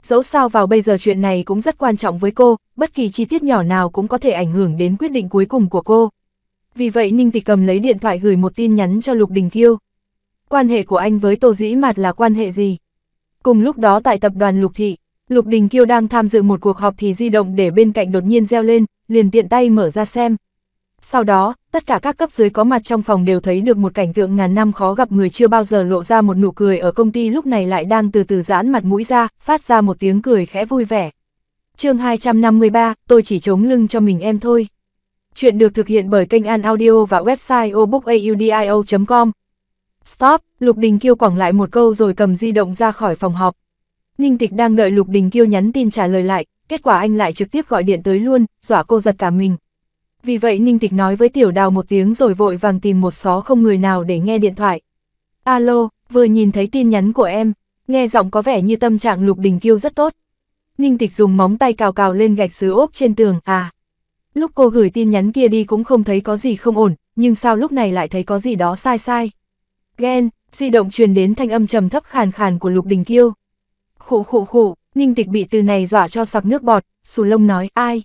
Dẫu sao vào bây giờ chuyện này cũng rất quan trọng với cô, bất kỳ chi tiết nhỏ nào cũng có thể ảnh hưởng đến quyết định cuối cùng của cô. Vì vậy Ninh Tịch cầm lấy điện thoại gửi một tin nhắn cho Lục Đình Kiêu. Quan hệ của anh với Tô Dĩ Mạt là quan hệ gì? Cùng lúc đó tại tập đoàn Lục Thị, Lục Đình Kiêu đang tham dự một cuộc họp thì di động để bên cạnh đột nhiên reo lên, liền tiện tay mở ra xem. Sau đó, tất cả các cấp dưới có mặt trong phòng đều thấy được một cảnh tượng ngàn năm khó gặp người chưa bao giờ lộ ra một nụ cười ở công ty lúc này lại đang từ từ giãn mặt mũi ra, phát ra một tiếng cười khẽ vui vẻ. chương 253, tôi chỉ chống lưng cho mình em thôi. Chuyện được thực hiện bởi kênh An Audio và website obookaudio.com. Stop, Lục Đình Kiêu quẳng lại một câu rồi cầm di động ra khỏi phòng họp. Ninh Tịch đang đợi Lục Đình Kiêu nhắn tin trả lời lại, kết quả anh lại trực tiếp gọi điện tới luôn, dọa cô giật cả mình. Vì vậy Ninh Tịch nói với Tiểu Đào một tiếng rồi vội vàng tìm một xó không người nào để nghe điện thoại. Alo, vừa nhìn thấy tin nhắn của em, nghe giọng có vẻ như tâm trạng Lục Đình Kiêu rất tốt. Ninh Tịch dùng móng tay cào cào lên gạch sứ ốp trên tường, à. Lúc cô gửi tin nhắn kia đi cũng không thấy có gì không ổn, nhưng sao lúc này lại thấy có gì đó sai sai. Ghen, di động truyền đến thanh âm trầm thấp khàn khàn của Lục Đình Kiêu. Khụ khụ khụ, Ninh Tịch bị từ này dọa cho sặc nước bọt, sù lông nói, ai?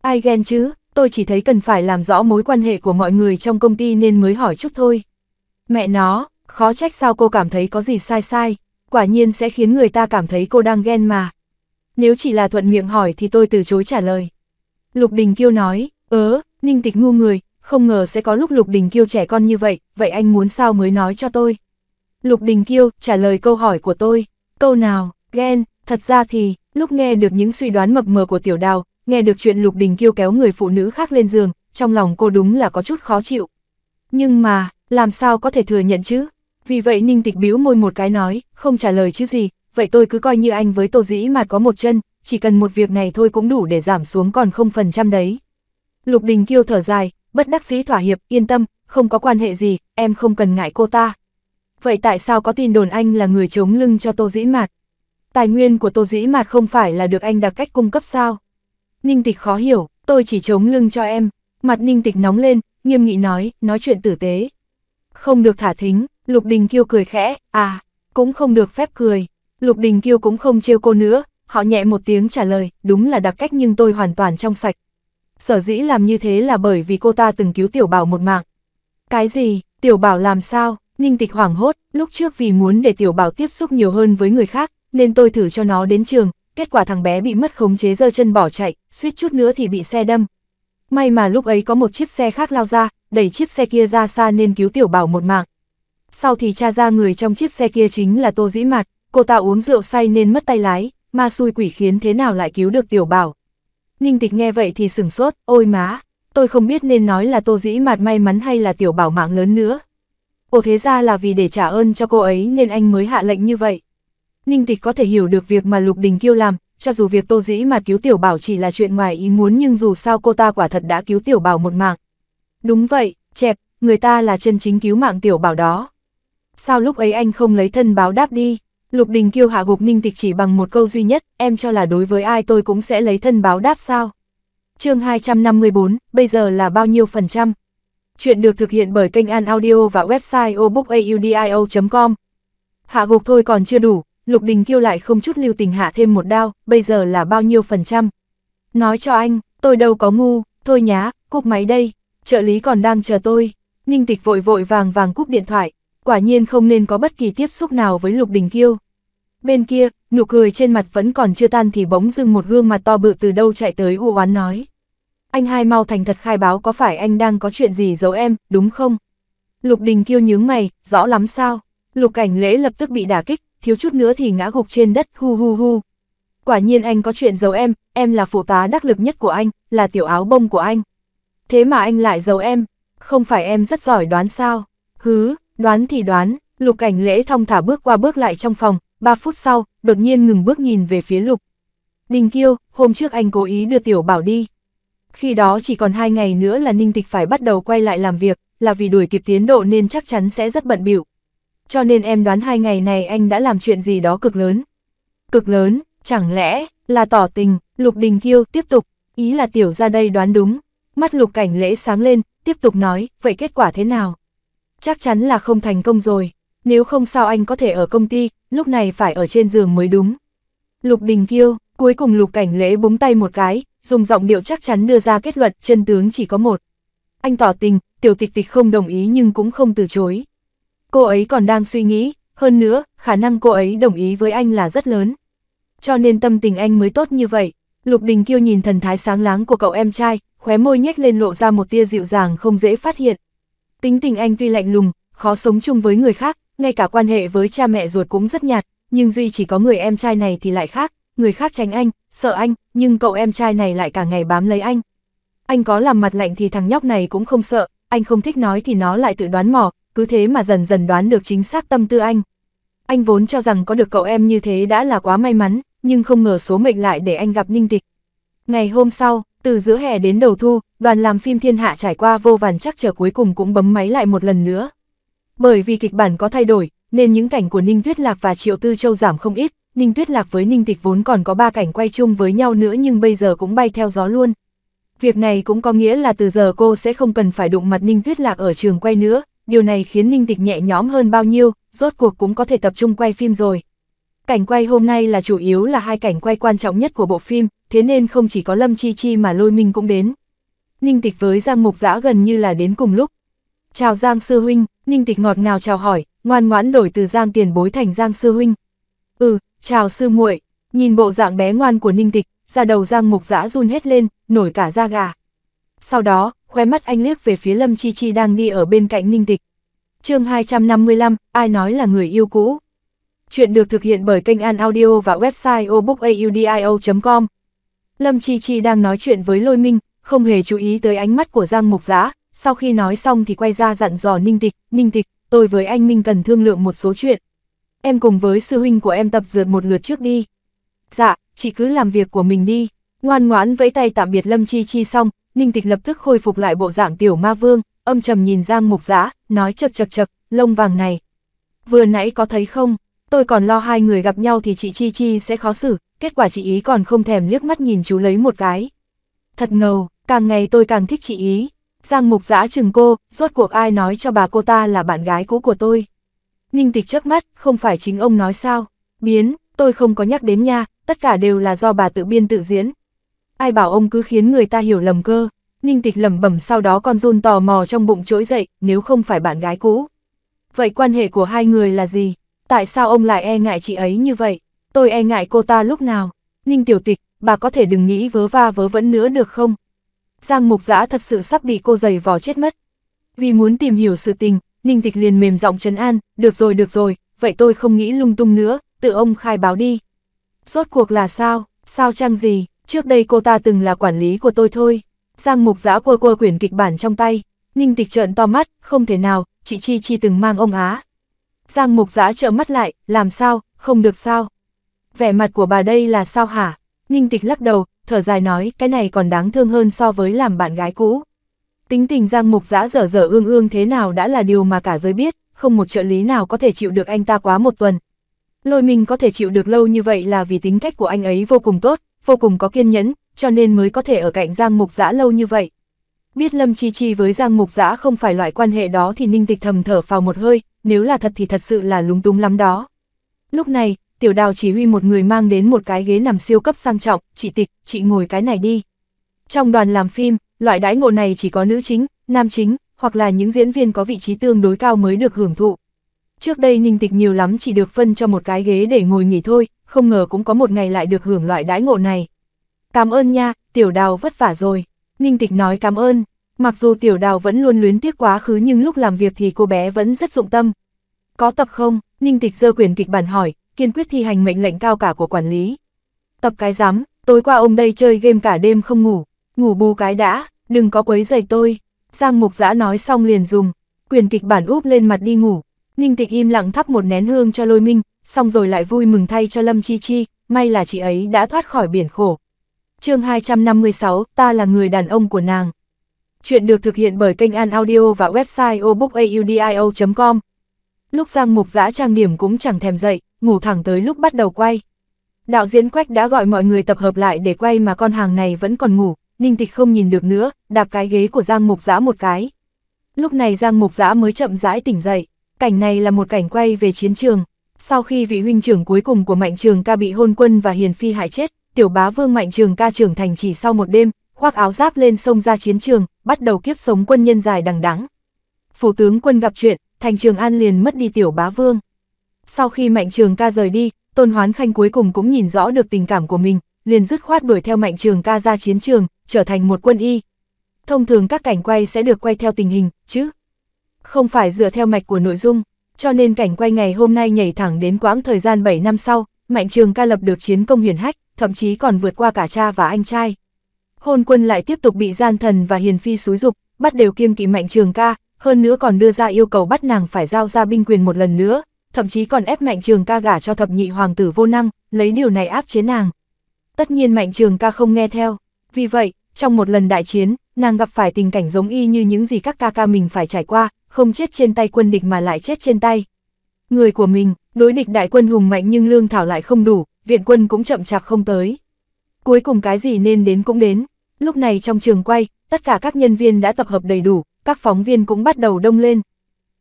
Ai ghen chứ, tôi chỉ thấy cần phải làm rõ mối quan hệ của mọi người trong công ty nên mới hỏi chút thôi. Mẹ nó, khó trách sao cô cảm thấy có gì sai sai, quả nhiên sẽ khiến người ta cảm thấy cô đang ghen mà. Nếu chỉ là thuận miệng hỏi thì tôi từ chối trả lời. Lục Đình Kiêu nói, ớ, Ninh Tịch ngu người, không ngờ sẽ có lúc Lục Đình Kiêu trẻ con như vậy, vậy anh muốn sao mới nói cho tôi. Lục Đình Kiêu trả lời câu hỏi của tôi, câu nào, ghen, thật ra thì, lúc nghe được những suy đoán mập mờ của tiểu đào, nghe được chuyện Lục Đình Kiêu kéo người phụ nữ khác lên giường, trong lòng cô đúng là có chút khó chịu. Nhưng mà, làm sao có thể thừa nhận chứ? Vì vậy Ninh Tịch bĩu môi một cái nói, không trả lời chứ gì, vậy tôi cứ coi như anh với Tô Dĩ Mạt có một chân, chỉ cần một việc này thôi cũng đủ để giảm xuống còn không phần trăm đấy. Lục Đình Kiêu thở dài, bất đắc dĩ thỏa hiệp, yên tâm, không có quan hệ gì, em không cần ngại cô ta. Vậy tại sao có tin đồn anh là người chống lưng cho Tô Dĩ Mạt? Tài nguyên của Tô Dĩ Mạt không phải là được anh đặc cách cung cấp sao? Ninh Tịch khó hiểu, tôi chỉ chống lưng cho em. Mặt Ninh Tịch nóng lên, nghiêm nghị nói, nói chuyện tử tế. Không được thả thính, Lục Đình Kiêu cười khẽ, à, cũng không được phép cười. Lục Đình Kiêu cũng không trêu cô nữa, họ nhẹ một tiếng trả lời, đúng là đặc cách nhưng tôi hoàn toàn trong sạch. Sở dĩ làm như thế là bởi vì cô ta từng cứu Tiểu Bảo một mạng. Cái gì, Tiểu Bảo làm sao? Ninh Tịch hoảng hốt, lúc trước vì muốn để Tiểu Bảo tiếp xúc nhiều hơn với người khác, nên tôi thử cho nó đến trường, kết quả thằng bé bị mất khống chế giơ chân bỏ chạy, suýt chút nữa thì bị xe đâm. May mà lúc ấy có một chiếc xe khác lao ra, đẩy chiếc xe kia ra xa nên cứu Tiểu Bảo một mạng. Sau thì tra ra người trong chiếc xe kia chính là Tô Dĩ Mạt, cô ta uống rượu say nên mất tay lái, ma xui quỷ khiến thế nào lại cứu được Tiểu Bảo. Ninh Tịch nghe vậy thì sửng sốt, ôi má, tôi không biết nên nói là Tô Dĩ Mạt may mắn hay là Tiểu Bảo mạng lớn nữa. Ồ thế ra là vì để trả ơn cho cô ấy nên anh mới hạ lệnh như vậy. Ninh Tịch có thể hiểu được việc mà Lục Đình Kiêu làm, cho dù việc Tô Dĩ mà cứu Tiểu Bảo chỉ là chuyện ngoài ý muốn nhưng dù sao cô ta quả thật đã cứu Tiểu Bảo một mạng. Đúng vậy, chẹp, người ta là chân chính cứu mạng Tiểu Bảo đó. Sao lúc ấy anh không lấy thân báo đáp đi? Lục Đình Kiêu hạ gục ninh tịch chỉ bằng một câu duy nhất, em cho là đối với ai tôi cũng sẽ lấy thân báo đáp sao. chương 254, bây giờ là bao nhiêu phần trăm? Chuyện được thực hiện bởi kênh An Audio và website obookaudio.com. Hạ gục thôi còn chưa đủ, Lục Đình Kiêu lại không chút lưu tình hạ thêm một đao, bây giờ là bao nhiêu phần trăm? Nói cho anh, tôi đâu có ngu, thôi nhá, cúp máy đây, trợ lý còn đang chờ tôi. Ninh tịch vội vội vàng vàng cúp điện thoại, quả nhiên không nên có bất kỳ tiếp xúc nào với Lục Đình Kiêu. Bên kia, nụ cười trên mặt vẫn còn chưa tan thì bỗng dưng một gương mặt to bự từ đâu chạy tới u oán nói. Anh hai mau thành thật khai báo có phải anh đang có chuyện gì giấu em, đúng không? Lục Đình Kiêu nhướng mày, rõ lắm sao? Lục cảnh lễ lập tức bị đả kích, thiếu chút nữa thì ngã gục trên đất hu hu hu. Quả nhiên anh có chuyện giấu em, em là phụ tá đắc lực nhất của anh, là tiểu áo bông của anh. Thế mà anh lại giấu em, không phải em rất giỏi đoán sao? Hứ, đoán thì đoán, lục cảnh lễ thong thả bước qua bước lại trong phòng, 3 phút sau, đột nhiên ngừng bước nhìn về phía lục. Đình Kiêu, hôm trước anh cố ý đưa tiểu bảo đi. Khi đó chỉ còn 2 ngày nữa là Ninh Tịch phải bắt đầu quay lại làm việc, là vì đuổi kịp tiến độ nên chắc chắn sẽ rất bận biểu. Cho nên em đoán hai ngày này anh đã làm chuyện gì đó cực lớn. Cực lớn, chẳng lẽ là tỏ tình, Lục Đình Kiêu tiếp tục, ý là tiểu ra đây đoán đúng. Mắt Lục Cảnh Lễ sáng lên, tiếp tục nói, vậy kết quả thế nào? Chắc chắn là không thành công rồi, nếu không sao anh có thể ở công ty, lúc này phải ở trên giường mới đúng. Lục Đình Kiêu, cuối cùng Lục Cảnh Lễ búng tay một cái, dùng giọng điệu chắc chắn đưa ra kết luận chân tướng chỉ có một. Anh tỏ tình, tiểu tịch tịch không đồng ý nhưng cũng không từ chối. Cô ấy còn đang suy nghĩ, hơn nữa, khả năng cô ấy đồng ý với anh là rất lớn. Cho nên tâm tình anh mới tốt như vậy. Lục Đình Kiêu nhìn thần thái sáng láng của cậu em trai, khóe môi nhếch lên lộ ra một tia dịu dàng không dễ phát hiện. Tính tình anh tuy lạnh lùng, khó sống chung với người khác, ngay cả quan hệ với cha mẹ ruột cũng rất nhạt, nhưng Duy chỉ có người em trai này thì lại khác, người khác tránh anh, sợ anh, nhưng cậu em trai này lại cả ngày bám lấy anh. Anh có làm mặt lạnh thì thằng nhóc này cũng không sợ, anh không thích nói thì nó lại tự đoán mò, cứ thế mà dần dần đoán được chính xác tâm tư anh. Anh vốn cho rằng có được cậu em như thế đã là quá may mắn, nhưng không ngờ số mệnh lại để anh gặp Ninh Tịch. Ngày hôm sau, từ giữa hè đến đầu thu, đoàn làm phim thiên hạ trải qua vô vàn chắc chờ cuối cùng cũng bấm máy lại một lần nữa. Bởi vì kịch bản có thay đổi, nên những cảnh của Ninh Tuyết Lạc và Triệu Tư Châu giảm không ít, Ninh Tuyết Lạc với Ninh Tịch vốn còn có ba cảnh quay chung với nhau nữa nhưng bây giờ cũng bay theo gió luôn. Việc này cũng có nghĩa là từ giờ cô sẽ không cần phải đụng mặt Ninh Tuyết Lạc ở trường quay nữa, điều này khiến Ninh Tịch nhẹ nhõm hơn bao nhiêu, rốt cuộc cũng có thể tập trung quay phim rồi. Cảnh quay hôm nay là chủ yếu là hai cảnh quay quan trọng nhất của bộ phim, thế nên không chỉ có Lâm Chi Chi mà Lôi Minh cũng đến. Ninh Tịch với Giang Mục Giã gần như là đến cùng lúc. Chào Giang Sư Huynh, Ninh Tịch ngọt ngào chào hỏi, ngoan ngoãn đổi từ Giang tiền bối thành Giang Sư Huynh. Ừ, chào Sư muội nhìn bộ dạng bé ngoan của Ninh Tịch, ra đầu Giang Mục Giã run hết lên, nổi cả da gà. Sau đó, khóe mắt anh liếc về phía Lâm Chi Chi đang đi ở bên cạnh Ninh Tịch. chương 255, ai nói là người yêu cũ? Chuyện được thực hiện bởi kênh An Audio và website obookaudio.com. Lâm Chi Chi đang nói chuyện với Lôi Minh, không hề chú ý tới ánh mắt của Giang Mục Giã, sau khi nói xong thì quay ra dặn dò Ninh Tịch, Ninh Tịch, tôi với anh Minh cần thương lượng một số chuyện. Em cùng với sư huynh của em tập dượt một lượt trước đi. Dạ, chị cứ làm việc của mình đi. Ngoan ngoãn vẫy tay tạm biệt Lâm Chi Chi xong, Ninh Tịch lập tức khôi phục lại bộ dạng tiểu ma vương, âm trầm nhìn Giang Mục Giã, nói chật chật chật, lông vàng này. Vừa nãy có thấy không, tôi còn lo hai người gặp nhau thì chị Chi Chi sẽ khó xử, kết quả chị ý còn không thèm liếc mắt nhìn chú lấy một cái. Thật ngầu, càng ngày tôi càng thích chị ý. Giang Mục Giã chừng cô, rốt cuộc ai nói cho bà cô ta là bạn gái cũ của tôi. Ninh Tịch chớp mắt, không phải chính ông nói sao. Biến, tôi không có nhắc đến nha, tất cả đều là do bà tự biên tự diễn. Ai bảo ông cứ khiến người ta hiểu lầm cơ. Ninh Tịch lẩm bẩm sau đó con run tò mò trong bụng trỗi dậy, nếu không phải bạn gái cũ. Vậy quan hệ của hai người là gì? Tại sao ông lại e ngại chị ấy như vậy? Tôi e ngại cô ta lúc nào? Ninh Tiểu Tịch, bà có thể đừng nghĩ vớ va vớ vẫn nữa được không? Giang Mục Giã thật sự sắp bị cô giày vò chết mất. Vì muốn tìm hiểu sự tình, Ninh Tịch liền mềm giọng trấn an, được rồi được rồi, vậy tôi không nghĩ lung tung nữa, tự ông khai báo đi. Rốt cuộc là sao, sao chăng gì, trước đây cô ta từng là quản lý của tôi thôi. Giang Mục Giã quơ quơ quyển kịch bản trong tay, Ninh Tịch trợn to mắt, không thể nào, chị Chi Chi từng mang ông Á. Giang Mục Giã trợ mắt lại, làm sao, không được sao. Vẻ mặt của bà đây là sao hả? Ninh Tịch lắc đầu, thở dài nói, cái này còn đáng thương hơn so với làm bạn gái cũ. Tính tình Giang Mục Giã dở dở ương ương thế nào đã là điều mà cả giới biết, không một trợ lý nào có thể chịu được anh ta quá một tuần. Lôi mình có thể chịu được lâu như vậy là vì tính cách của anh ấy vô cùng tốt, vô cùng có kiên nhẫn, cho nên mới có thể ở cạnh Giang Mục Giã lâu như vậy. Biết Lâm Chi Chi với Giang Mục Giã không phải loại quan hệ đó thì Ninh Tịch thầm thở phào một hơi, nếu là thật thì thật sự là lúng túng lắm đó. Lúc này, tiểu đào chỉ huy một người mang đến một cái ghế nằm siêu cấp sang trọng, chị Tịch, chị ngồi cái này đi. Trong đoàn làm phim, loại đãi ngộ này chỉ có nữ chính, nam chính, hoặc là những diễn viên có vị trí tương đối cao mới được hưởng thụ. Trước đây Ninh Tịch nhiều lắm chỉ được phân cho một cái ghế để ngồi nghỉ thôi, không ngờ cũng có một ngày lại được hưởng loại đãi ngộ này. Cảm ơn nha, tiểu đào vất vả rồi. Ninh Tịch nói cảm ơn. Mặc dù tiểu đào vẫn luôn luyến tiếc quá khứ nhưng lúc làm việc thì cô bé vẫn rất dụng tâm. Có tập không? Ninh Tịch dơ quyền kịch bản hỏi, kiên quyết thi hành mệnh lệnh cao cả của quản lý. Tập cái giám. tối qua ông đây chơi game cả đêm không ngủ, ngủ bù cái đã, đừng có quấy giày tôi. Giang Mục Giã nói xong liền dùng, quyền kịch bản úp lên mặt đi ngủ. Ninh Tịch im lặng thắp một nén hương cho lôi minh, xong rồi lại vui mừng thay cho Lâm Chi Chi, may là chị ấy đã thoát khỏi biển khổ. chương 256, ta là người đàn ông của nàng. Chuyện được thực hiện bởi kênh An Audio và website obookaudio.com. Lúc Giang Mục Giã trang điểm cũng chẳng thèm dậy, ngủ thẳng tới lúc bắt đầu quay. Đạo diễn Quách đã gọi mọi người tập hợp lại để quay mà con hàng này vẫn còn ngủ, Ninh Tịch không nhìn được nữa, đạp cái ghế của Giang Mục Giã một cái. Lúc này Giang Mục Giã mới chậm rãi tỉnh dậy, cảnh này là một cảnh quay về chiến trường. Sau khi vị huynh trưởng cuối cùng của Mạnh Trường ca bị hôn quân và Hiền Phi hại chết, tiểu bá vương Mạnh Trường ca trưởng thành chỉ sau một đêm, khoác áo giáp lên sông ra chiến trường, bắt đầu kiếp sống quân nhân dài đằng đẵng. Phủ tướng quân gặp chuyện, thành Trường An liền mất đi tiểu bá vương. Sau khi Mạnh Trường ca rời đi, Tôn Hoán Khanh cuối cùng cũng nhìn rõ được tình cảm của mình, liền dứt khoát đuổi theo Mạnh Trường ca ra chiến trường, trở thành một quân y. Thông thường các cảnh quay sẽ được quay theo tình hình, chứ không phải dựa theo mạch của nội dung, cho nên cảnh quay ngày hôm nay nhảy thẳng đến quãng thời gian 7 năm sau, Mạnh Trường ca lập được chiến công hiển hách, thậm chí còn vượt qua cả cha và anh trai. Hôn quân lại tiếp tục bị gian thần và hiền phi xúi dục, bắt đều kiêng kỵ Mạnh Trường ca, hơn nữa còn đưa ra yêu cầu bắt nàng phải giao ra binh quyền một lần nữa, thậm chí còn ép Mạnh Trường ca gả cho thập nhị hoàng tử vô năng, lấy điều này áp chế nàng. Tất nhiên Mạnh Trường ca không nghe theo, vì vậy, trong một lần đại chiến, nàng gặp phải tình cảnh giống y như những gì các ca ca mình phải trải qua, không chết trên tay quân địch mà lại chết trên tay. Người của mình, đối địch đại quân hùng mạnh nhưng lương thảo lại không đủ, viện quân cũng chậm chạp không tới. Cuối cùng cái gì nên đến cũng đến. Lúc này trong trường quay, tất cả các nhân viên đã tập hợp đầy đủ, các phóng viên cũng bắt đầu đông lên.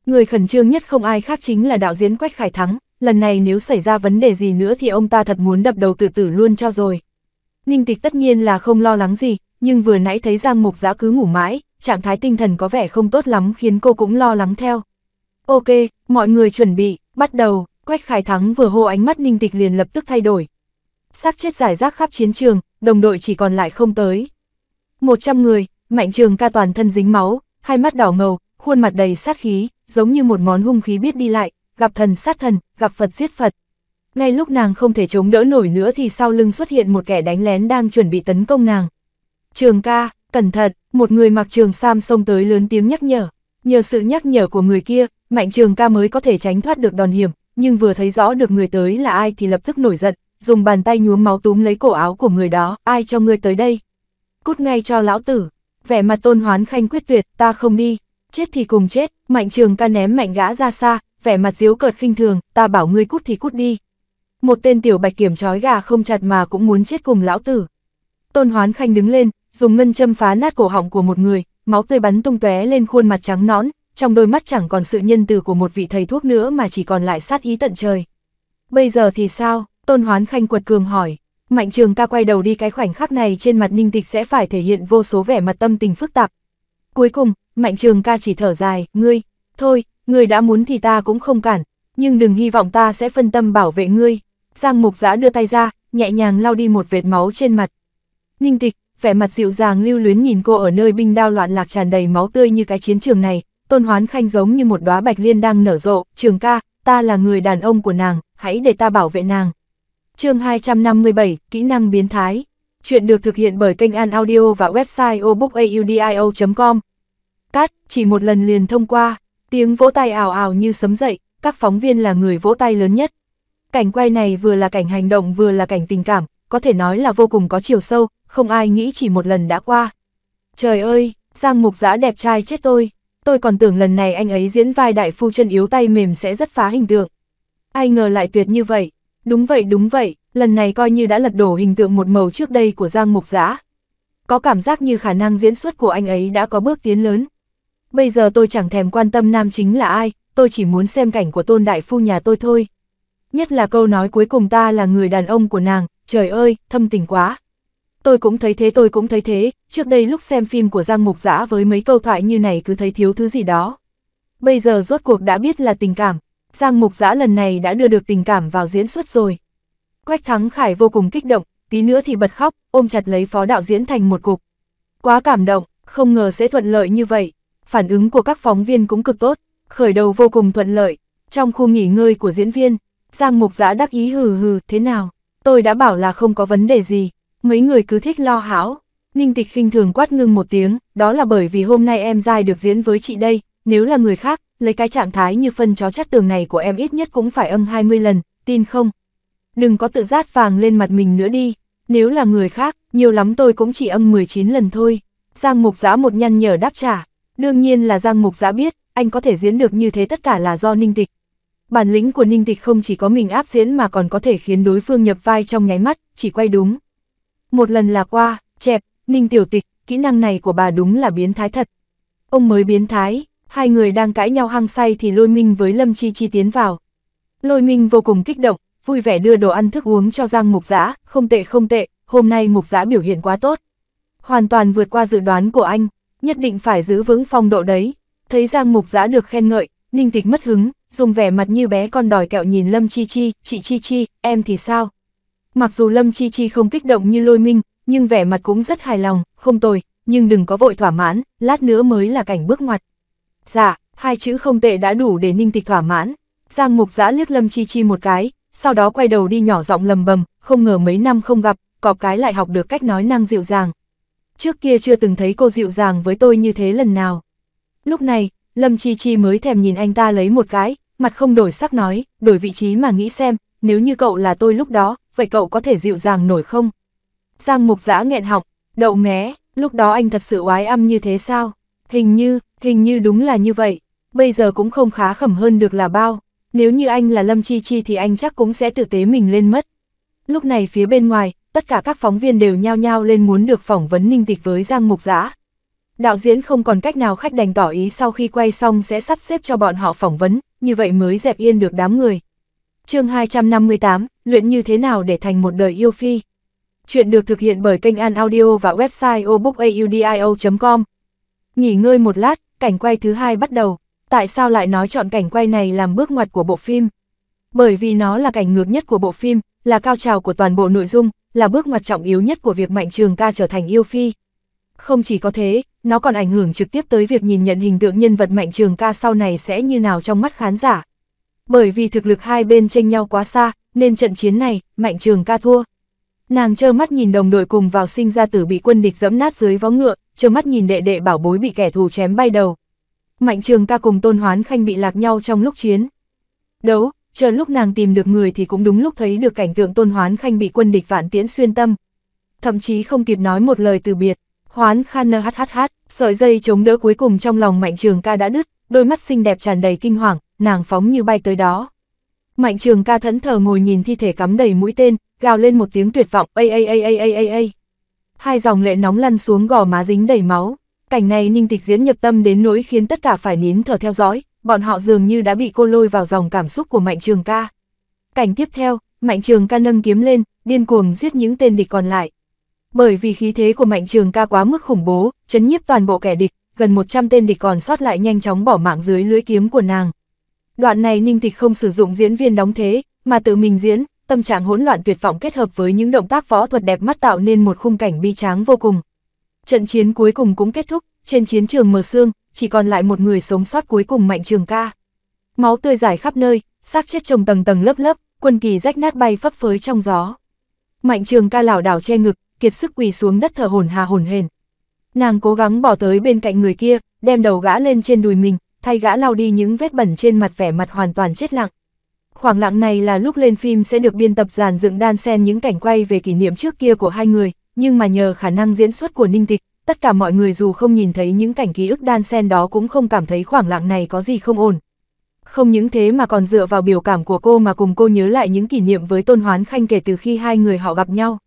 Người khẩn trương nhất không ai khác chính là đạo diễn Quách Khải Thắng, lần này nếu xảy ra vấn đề gì nữa thì ông ta thật muốn đập đầu tự tử luôn cho rồi. Ninh tịch tất nhiên là không lo lắng gì, nhưng vừa nãy thấy Giang Mục Giã cứ ngủ mãi, trạng thái tinh thần có vẻ không tốt lắm khiến cô cũng lo lắng theo. Ok, mọi người chuẩn bị, bắt đầu, Quách Khải Thắng vừa hô ánh mắt Ninh Tịch liền lập tức thay đổi. xác chết giải rác khắp chiến trường, đồng đội chỉ còn lại không tới. 100 người, mạnh trường ca toàn thân dính máu, hai mắt đỏ ngầu, khuôn mặt đầy sát khí, giống như một món hung khí biết đi lại, gặp thần sát thần, gặp Phật giết Phật. Ngay lúc nàng không thể chống đỡ nổi nữa thì sau lưng xuất hiện một kẻ đánh lén đang chuẩn bị tấn công nàng. Trường ca, cẩn thận, một người mặc trường sam xông tới lớn tiếng nhắc nhở. Nhờ sự nhắc nhở của người kia, mạnh trường ca mới có thể tránh thoát được đòn hiểm, nhưng vừa thấy rõ được người tới là ai thì lập tức nổi giận, dùng bàn tay nhuốm máu túm lấy cổ áo của người đó, ai cho ngươi tới đây? Cút ngay cho lão tử, vẻ mặt tôn hoán khanh quyết tuyệt, ta không đi, chết thì cùng chết, mạnh trường ca ném mạnh gã ra xa, vẻ mặt diếu cợt khinh thường, ta bảo ngươi cút thì cút đi. Một tên tiểu bạch kiểm trói gà không chặt mà cũng muốn chết cùng lão tử. Tôn hoán khanh đứng lên, dùng ngân châm phá nát cổ họng của một người, máu tươi bắn tung tóe lên khuôn mặt trắng nõn, trong đôi mắt chẳng còn sự nhân từ của một vị thầy thuốc nữa mà chỉ còn lại sát ý tận trời. Bây giờ thì sao? Tôn Hoán Khanh quật cường hỏi. Mạnh trường ca quay đầu đi cái khoảnh khắc này trên mặt ninh tịch sẽ phải thể hiện vô số vẻ mặt tâm tình phức tạp. Cuối cùng, mạnh trường ca chỉ thở dài, ngươi, thôi, ngươi đã muốn thì ta cũng không cản, nhưng đừng hy vọng ta sẽ phân tâm bảo vệ ngươi. Giang mục giã đưa tay ra, nhẹ nhàng lau đi một vệt máu trên mặt. Ninh tịch, vẻ mặt dịu dàng lưu luyến nhìn cô ở nơi binh đao loạn lạc tràn đầy máu tươi như cái chiến trường này, tôn hoán khanh giống như một đóa bạch liên đang nở rộ, trường ca, ta là người đàn ông của nàng, hãy để ta bảo vệ nàng. chương 257, Kỹ năng biến thái. Chuyện được thực hiện bởi kênh An Audio và website obookaudio.com. Cát, chỉ một lần liền thông qua, tiếng vỗ tay ảo ảo như sấm dậy, các phóng viên là người vỗ tay lớn nhất. Cảnh quay này vừa là cảnh hành động vừa là cảnh tình cảm, có thể nói là vô cùng có chiều sâu, không ai nghĩ chỉ một lần đã qua. Trời ơi, Giang Mục Giã đẹp trai chết tôi, tôi còn tưởng lần này anh ấy diễn vai đại phu chân yếu tay mềm sẽ rất phá hình tượng. Ai ngờ lại tuyệt như vậy, Đúng vậy đúng vậy, lần này coi như đã lật đổ hình tượng một màu trước đây của Giang Mục Giã. Có cảm giác như khả năng diễn xuất của anh ấy đã có bước tiến lớn. Bây giờ tôi chẳng thèm quan tâm nam chính là ai, tôi chỉ muốn xem cảnh của tôn đại phu nhà tôi thôi. Nhất là câu nói cuối cùng ta là người đàn ông của nàng, trời ơi, thâm tình quá. Tôi cũng thấy thế tôi cũng thấy thế, trước đây lúc xem phim của Giang Mục Giã với mấy câu thoại như này cứ thấy thiếu thứ gì đó. Bây giờ rốt cuộc đã biết là tình cảm, Giang Mục Giã lần này đã đưa được tình cảm vào diễn xuất rồi. Quách Thắng Khải vô cùng kích động, tí nữa thì bật khóc, ôm chặt lấy phó đạo diễn thành một cục. Quá cảm động, không ngờ sẽ thuận lợi như vậy. Phản ứng của các phóng viên cũng cực tốt, khởi đầu vô cùng thuận lợi. Trong khu nghỉ ngơi của diễn viên, Giang Mục Giã đắc ý hừ hừ, thế nào? Tôi đã bảo là không có vấn đề gì, mấy người cứ thích lo hão. Ninh tịch khinh thường quát ngưng một tiếng, đó là bởi vì hôm nay em dai được diễn với chị đây, nếu là người khác, lấy cái trạng thái như phân chó chắt tường này của em ít nhất cũng phải âm 20 lần, tin không? Đừng có tự rát vàng lên mặt mình nữa đi, nếu là người khác, nhiều lắm tôi cũng chỉ âm 19 lần thôi. Giang Mục Giã một nhăn nhở đáp trả, đương nhiên là Giang Mục Giã biết, anh có thể diễn được như thế tất cả là do ninh tịch. Bản lĩnh của ninh tịch không chỉ có mình áp diễn mà còn có thể khiến đối phương nhập vai trong nháy mắt, chỉ quay đúng. Một lần là qua, chẹp, ninh tiểu tịch, kỹ năng này của bà đúng là biến thái thật. Ông mới biến thái, hai người đang cãi nhau hăng say thì lôi minh với Lâm Chi Chi tiến vào. Lôi minh vô cùng kích động, vui vẻ đưa đồ ăn thức uống cho Giang Mục Giã, không tệ không tệ, hôm nay Mục Giã biểu hiện quá tốt. Hoàn toàn vượt qua dự đoán của anh, nhất định phải giữ vững phong độ đấy. Thấy Giang Mục Giã được khen ngợi, Ninh Tịch mất hứng, dùng vẻ mặt như bé con đòi kẹo nhìn Lâm Chi Chi, chị Chi Chi, em thì sao? Mặc dù Lâm Chi Chi không kích động như lôi minh, nhưng vẻ mặt cũng rất hài lòng, không tồi, nhưng đừng có vội thỏa mãn, lát nữa mới là cảnh bước ngoặt. Dạ, hai chữ không tệ đã đủ để ninh tịch thỏa mãn. Giang mục giã liếc Lâm Chi Chi một cái, sau đó quay đầu đi nhỏ giọng lầm bầm, không ngờ mấy năm không gặp, cọp cái lại học được cách nói năng dịu dàng. Trước kia chưa từng thấy cô dịu dàng với tôi như thế lần nào. Lúc này, Lâm Chi Chi mới thèm nhìn anh ta lấy một cái, mặt không đổi sắc nói, đổi vị trí mà nghĩ xem, nếu như cậu là tôi lúc đó, vậy cậu có thể dịu dàng nổi không? Giang mục giã nghẹn họng, đậu mé, lúc đó anh thật sự oái âm như thế sao? Hình như, hình như đúng là như vậy, bây giờ cũng không khá khẩm hơn được là bao, nếu như anh là Lâm Chi Chi thì anh chắc cũng sẽ tự tế mình lên mất. Lúc này phía bên ngoài, tất cả các phóng viên đều nhao nhao lên muốn được phỏng vấn ninh tịch với Giang Mục Giã. Đạo diễn không còn cách nào khách đành tỏ ý sau khi quay xong sẽ sắp xếp cho bọn họ phỏng vấn, như vậy mới dẹp yên được đám người chương 258, luyện như thế nào để thành một đời yêu phi. Chuyện được thực hiện bởi kênh An Audio và website obookaudio.com. Nghỉ ngơi một lát, cảnh quay thứ hai bắt đầu. Tại sao lại nói chọn cảnh quay này làm bước ngoặt của bộ phim? Bởi vì nó là cảnh ngược nhất của bộ phim, là cao trào của toàn bộ nội dung, là bước ngoặt trọng yếu nhất của việc Mạnh Trường ca trở thành yêu phi. Không chỉ có thế, nó còn ảnh hưởng trực tiếp tới việc nhìn nhận hình tượng nhân vật Mạnh Trường ca sau này sẽ như nào trong mắt khán giả. Bởi vì thực lực hai bên tranh nhau quá xa, nên trận chiến này, Mạnh Trường ca thua. Nàng trơ mắt nhìn đồng đội cùng vào sinh ra tử bị quân địch dẫm nát dưới vó ngựa, trơ mắt nhìn đệ đệ bảo bối bị kẻ thù chém bay đầu. Mạnh trường ca cùng Tôn Hoán Khanh bị lạc nhau trong lúc chiến. Đấu, chờ lúc nàng tìm được người thì cũng đúng lúc thấy được cảnh tượng Tôn Hoán Khanh bị quân địch vạn tiễn xuyên tâm. Thậm chí không kịp nói một lời từ biệt, Hoán Khan nơ hát hát hát, sợi dây chống đỡ cuối cùng trong lòng Mạnh trường ca đã đứt, đôi mắt xinh đẹp tràn đầy kinh hoàng, nàng phóng như bay tới đó. Mạnh trường ca thẫn thờ ngồi nhìn thi thể cắm đầy mũi tên, gào lên một tiếng tuyệt vọng, a a a a a a a. Hai dòng lệ nóng lăn xuống gò má dính đầy máu. Cảnh này ninh tịch diễn nhập tâm đến nỗi khiến tất cả phải nín thở theo dõi, bọn họ dường như đã bị cô lôi vào dòng cảm xúc của Mạnh Trường ca. Cảnh tiếp theo, Mạnh Trường ca nâng kiếm lên, điên cuồng giết những tên địch còn lại. Bởi vì khí thế của Mạnh Trường ca quá mức khủng bố, chấn nhiếp toàn bộ kẻ địch, gần 100 tên địch còn sót lại nhanh chóng bỏ mạng dưới lưới kiếm của nàng. Đoạn này Ninh Tịch không sử dụng diễn viên đóng thế, mà tự mình diễn, tâm trạng hỗn loạn tuyệt vọng kết hợp với những động tác võ thuật đẹp mắt tạo nên một khung cảnh bi tráng vô cùng. Trận chiến cuối cùng cũng kết thúc, trên chiến trường mờ sương, chỉ còn lại một người sống sót cuối cùng Mạnh Trường ca. Máu tươi rải khắp nơi, xác chết chồng tầng tầng lớp lớp, quân kỳ rách nát bay phấp phới trong gió. Mạnh Trường ca lảo đảo che ngực, kiệt sức quỳ xuống đất thở hổn hà hổn hển. Nàng cố gắng bỏ tới bên cạnh người kia, đem đầu gã lên trên đùi mình, thay gã lau đi những vết bẩn trên mặt vẻ mặt hoàn toàn chết lặng. Khoảng lặng này là lúc lên phim sẽ được biên tập dàn dựng đan xen những cảnh quay về kỷ niệm trước kia của hai người, nhưng mà nhờ khả năng diễn xuất của Ninh Tịch, tất cả mọi người dù không nhìn thấy những cảnh ký ức đan xen đó cũng không cảm thấy khoảng lặng này có gì không ổn. Không những thế mà còn dựa vào biểu cảm của cô mà cùng cô nhớ lại những kỷ niệm với Tôn Hoán Khanh kể từ khi hai người họ gặp nhau.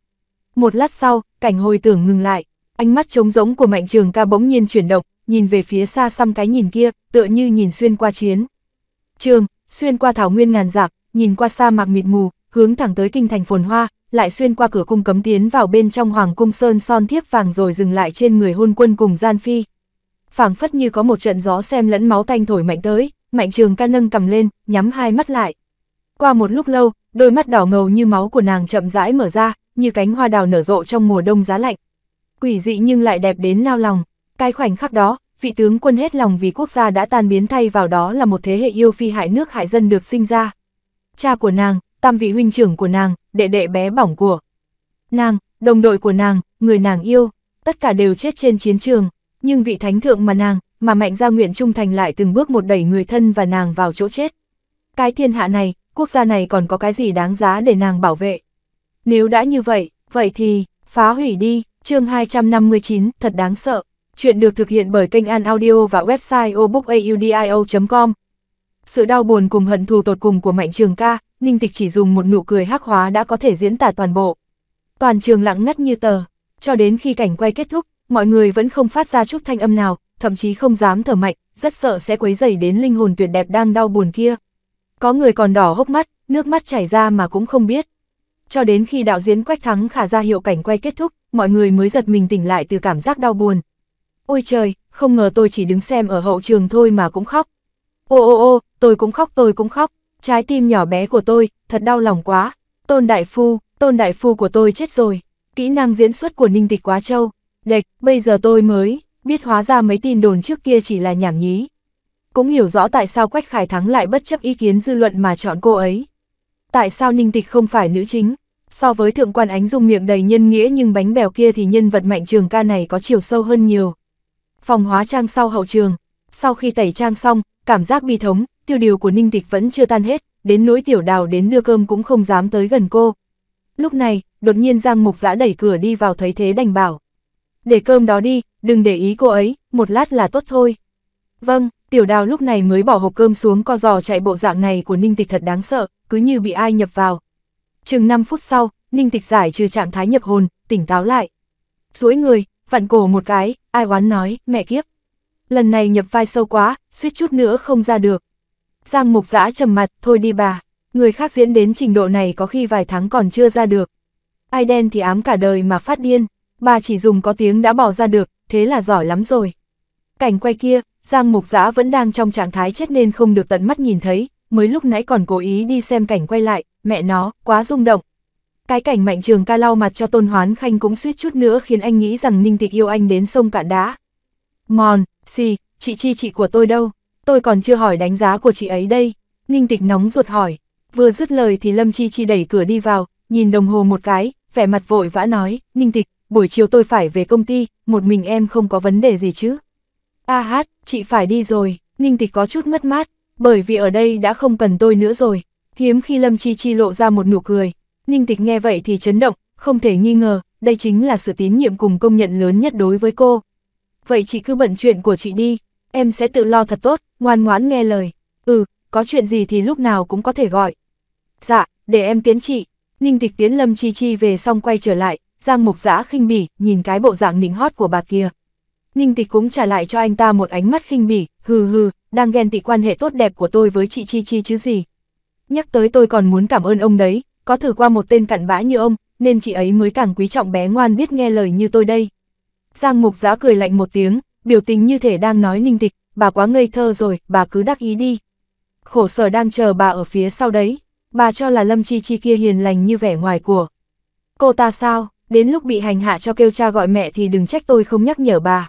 Một lát sau, cảnh hồi tưởng ngừng lại, ánh mắt trống rỗng của Mạnh Trường ca bỗng nhiên chuyển động, nhìn về phía xa xăm cái nhìn kia, tựa như nhìn xuyên qua chiến. Trường, xuyên qua thảo nguyên ngàn dặm, nhìn qua sa mạc mịt mù, hướng thẳng tới kinh thành phồn hoa, lại xuyên qua cửa cung cấm tiến vào bên trong hoàng cung sơn son thiếp vàng rồi dừng lại trên người hôn quân cùng gian phi. phảng phất như có một trận gió xem lẫn máu tanh thổi mạnh tới, mạnh trường ca nâng cầm lên, nhắm hai mắt lại. Qua một lúc lâu, đôi mắt đỏ ngầu như máu của nàng chậm rãi mở ra, như cánh hoa đào nở rộ trong mùa đông giá lạnh. Quỷ dị nhưng lại đẹp đến nao lòng, cái khoảnh khắc đó, vị tướng quân hết lòng vì quốc gia đã tan biến thay vào đó là một thế hệ yêu phi hại nước hại dân được sinh ra. Cha của nàng, tam vị huynh trưởng của nàng, đệ đệ bé bỏng của nàng, đồng đội của nàng, người nàng yêu, tất cả đều chết trên chiến trường, nhưng vị thánh thượng mà nàng, mà mạnh gia nguyện trung thành lại từng bước một đẩy người thân và nàng vào chỗ chết. Cái thiên hạ này, quốc gia này còn có cái gì đáng giá để nàng bảo vệ? Nếu đã như vậy, vậy thì, phá hủy đi, chương 259, thật đáng sợ. Chuyện được thực hiện bởi kênh An Audio và website obookaudio.com. Sự đau buồn cùng hận thù tột cùng của Mạnh Trường ca, Ninh Tịch chỉ dùng một nụ cười hắc hóa đã có thể diễn tả toàn bộ. Toàn trường lặng ngắt như tờ, cho đến khi cảnh quay kết thúc, mọi người vẫn không phát ra chút thanh âm nào, thậm chí không dám thở mạnh, rất sợ sẽ quấy rầy đến linh hồn tuyệt đẹp đang đau buồn kia. Có người còn đỏ hốc mắt, nước mắt chảy ra mà cũng không biết. Cho đến khi đạo diễn Quách Thắng khả ra hiệu cảnh quay kết thúc, mọi người mới giật mình tỉnh lại từ cảm giác đau buồn. Ôi trời, không ngờ tôi chỉ đứng xem ở hậu trường thôi mà cũng khóc. Ô ô ô, tôi cũng khóc tôi cũng khóc, trái tim nhỏ bé của tôi, thật đau lòng quá. Tôn Đại Phu, Tôn Đại Phu của tôi chết rồi. Kỹ năng diễn xuất của Ninh Tịch quá trâu. Đệch, bây giờ tôi mới biết hóa ra mấy tin đồn trước kia chỉ là nhảm nhí. Cũng hiểu rõ tại sao Quách Khải Thắng lại bất chấp ý kiến dư luận mà chọn cô ấy. Tại sao Ninh Tịch không phải nữ chính? So với thượng quan ánh dung miệng đầy nhân nghĩa nhưng bánh bèo kia thì nhân vật mạnh trường ca này có chiều sâu hơn nhiều. Phòng hóa trang sau hậu trường, sau khi tẩy trang xong, cảm giác bi thống, tiêu điều của Ninh Tịch vẫn chưa tan hết, đến nỗi tiểu đào đến đưa cơm cũng không dám tới gần cô. Lúc này, đột nhiên Giang Mục Giã đẩy cửa đi vào thấy thế đành bảo. Để cơm đó đi, đừng để ý cô ấy, một lát là tốt thôi. Vâng, tiểu đào lúc này mới bỏ hộp cơm xuống co giò chạy bộ dạng này của Ninh Tịch thật đáng sợ, cứ như bị ai nhập vào. Chừng 5 phút sau, Ninh Tịch giải trừ trạng thái nhập hồn, tỉnh táo lại. duỗi người, vặn cổ một cái, ai oán nói, mẹ kiếp. Lần này nhập vai sâu quá, suýt chút nữa không ra được. Giang mục giã trầm mặt, thôi đi bà. Người khác diễn đến trình độ này có khi vài tháng còn chưa ra được. Ai đen thì ám cả đời mà phát điên. Bà chỉ dùng có tiếng đã bỏ ra được, thế là giỏi lắm rồi. Cảnh quay kia, Giang mục giã vẫn đang trong trạng thái chết nên không được tận mắt nhìn thấy, mới lúc nãy còn cố ý đi xem cảnh quay lại, mẹ nó, quá rung động. Cái cảnh mạnh trường ca lau mặt cho Tôn Hoán Khanh cũng suýt chút nữa khiến anh nghĩ rằng Ninh Tịch yêu anh đến sông cạn đá. Mòn, xì, chị Chi chị của tôi đâu? Tôi còn chưa hỏi đánh giá của chị ấy đây. Ninh Tịch nóng ruột hỏi. Vừa dứt lời thì Lâm Chi Chi đẩy cửa đi vào, nhìn đồng hồ một cái, vẻ mặt vội vã nói, Ninh Tịch, buổi chiều tôi phải về công ty, một mình em không có vấn đề gì chứ? A hát, chị phải đi rồi, Ninh Tịch có chút mất mát, bởi vì ở đây đã không cần tôi nữa rồi. Hiếm khi Lâm Chi Chi lộ ra một nụ cười, Ninh Tịch nghe vậy thì chấn động, không thể nghi ngờ, đây chính là sự tín nhiệm cùng công nhận lớn nhất đối với cô. Vậy chị cứ bận chuyện của chị đi, em sẽ tự lo thật tốt, ngoan ngoãn nghe lời. Ừ, có chuyện gì thì lúc nào cũng có thể gọi. Dạ, để em tiến chị. Ninh Tịch tiến Lâm Chi Chi về xong quay trở lại, Giang Mục Giã khinh bỉ, nhìn cái bộ dạng nịnh hót của bà kia. Ninh Tịch cũng trả lại cho anh ta một ánh mắt khinh bỉ, hừ hừ, đang ghen tị quan hệ tốt đẹp của tôi với chị Chi Chi chứ gì. Nhắc tới tôi còn muốn cảm ơn ông đấy, có thử qua một tên cặn bã như ông, nên chị ấy mới càng quý trọng bé ngoan biết nghe lời như tôi đây. Giang Mục Giã cười lạnh một tiếng, biểu tình như thể đang nói ninh tịch, bà quá ngây thơ rồi, bà cứ đắc ý đi. Khổ sở đang chờ bà ở phía sau đấy, bà cho là Lâm Chi Chi kia hiền lành như vẻ ngoài của. Cô ta sao, đến lúc bị hành hạ cho kêu cha gọi mẹ thì đừng trách tôi không nhắc nhở bà.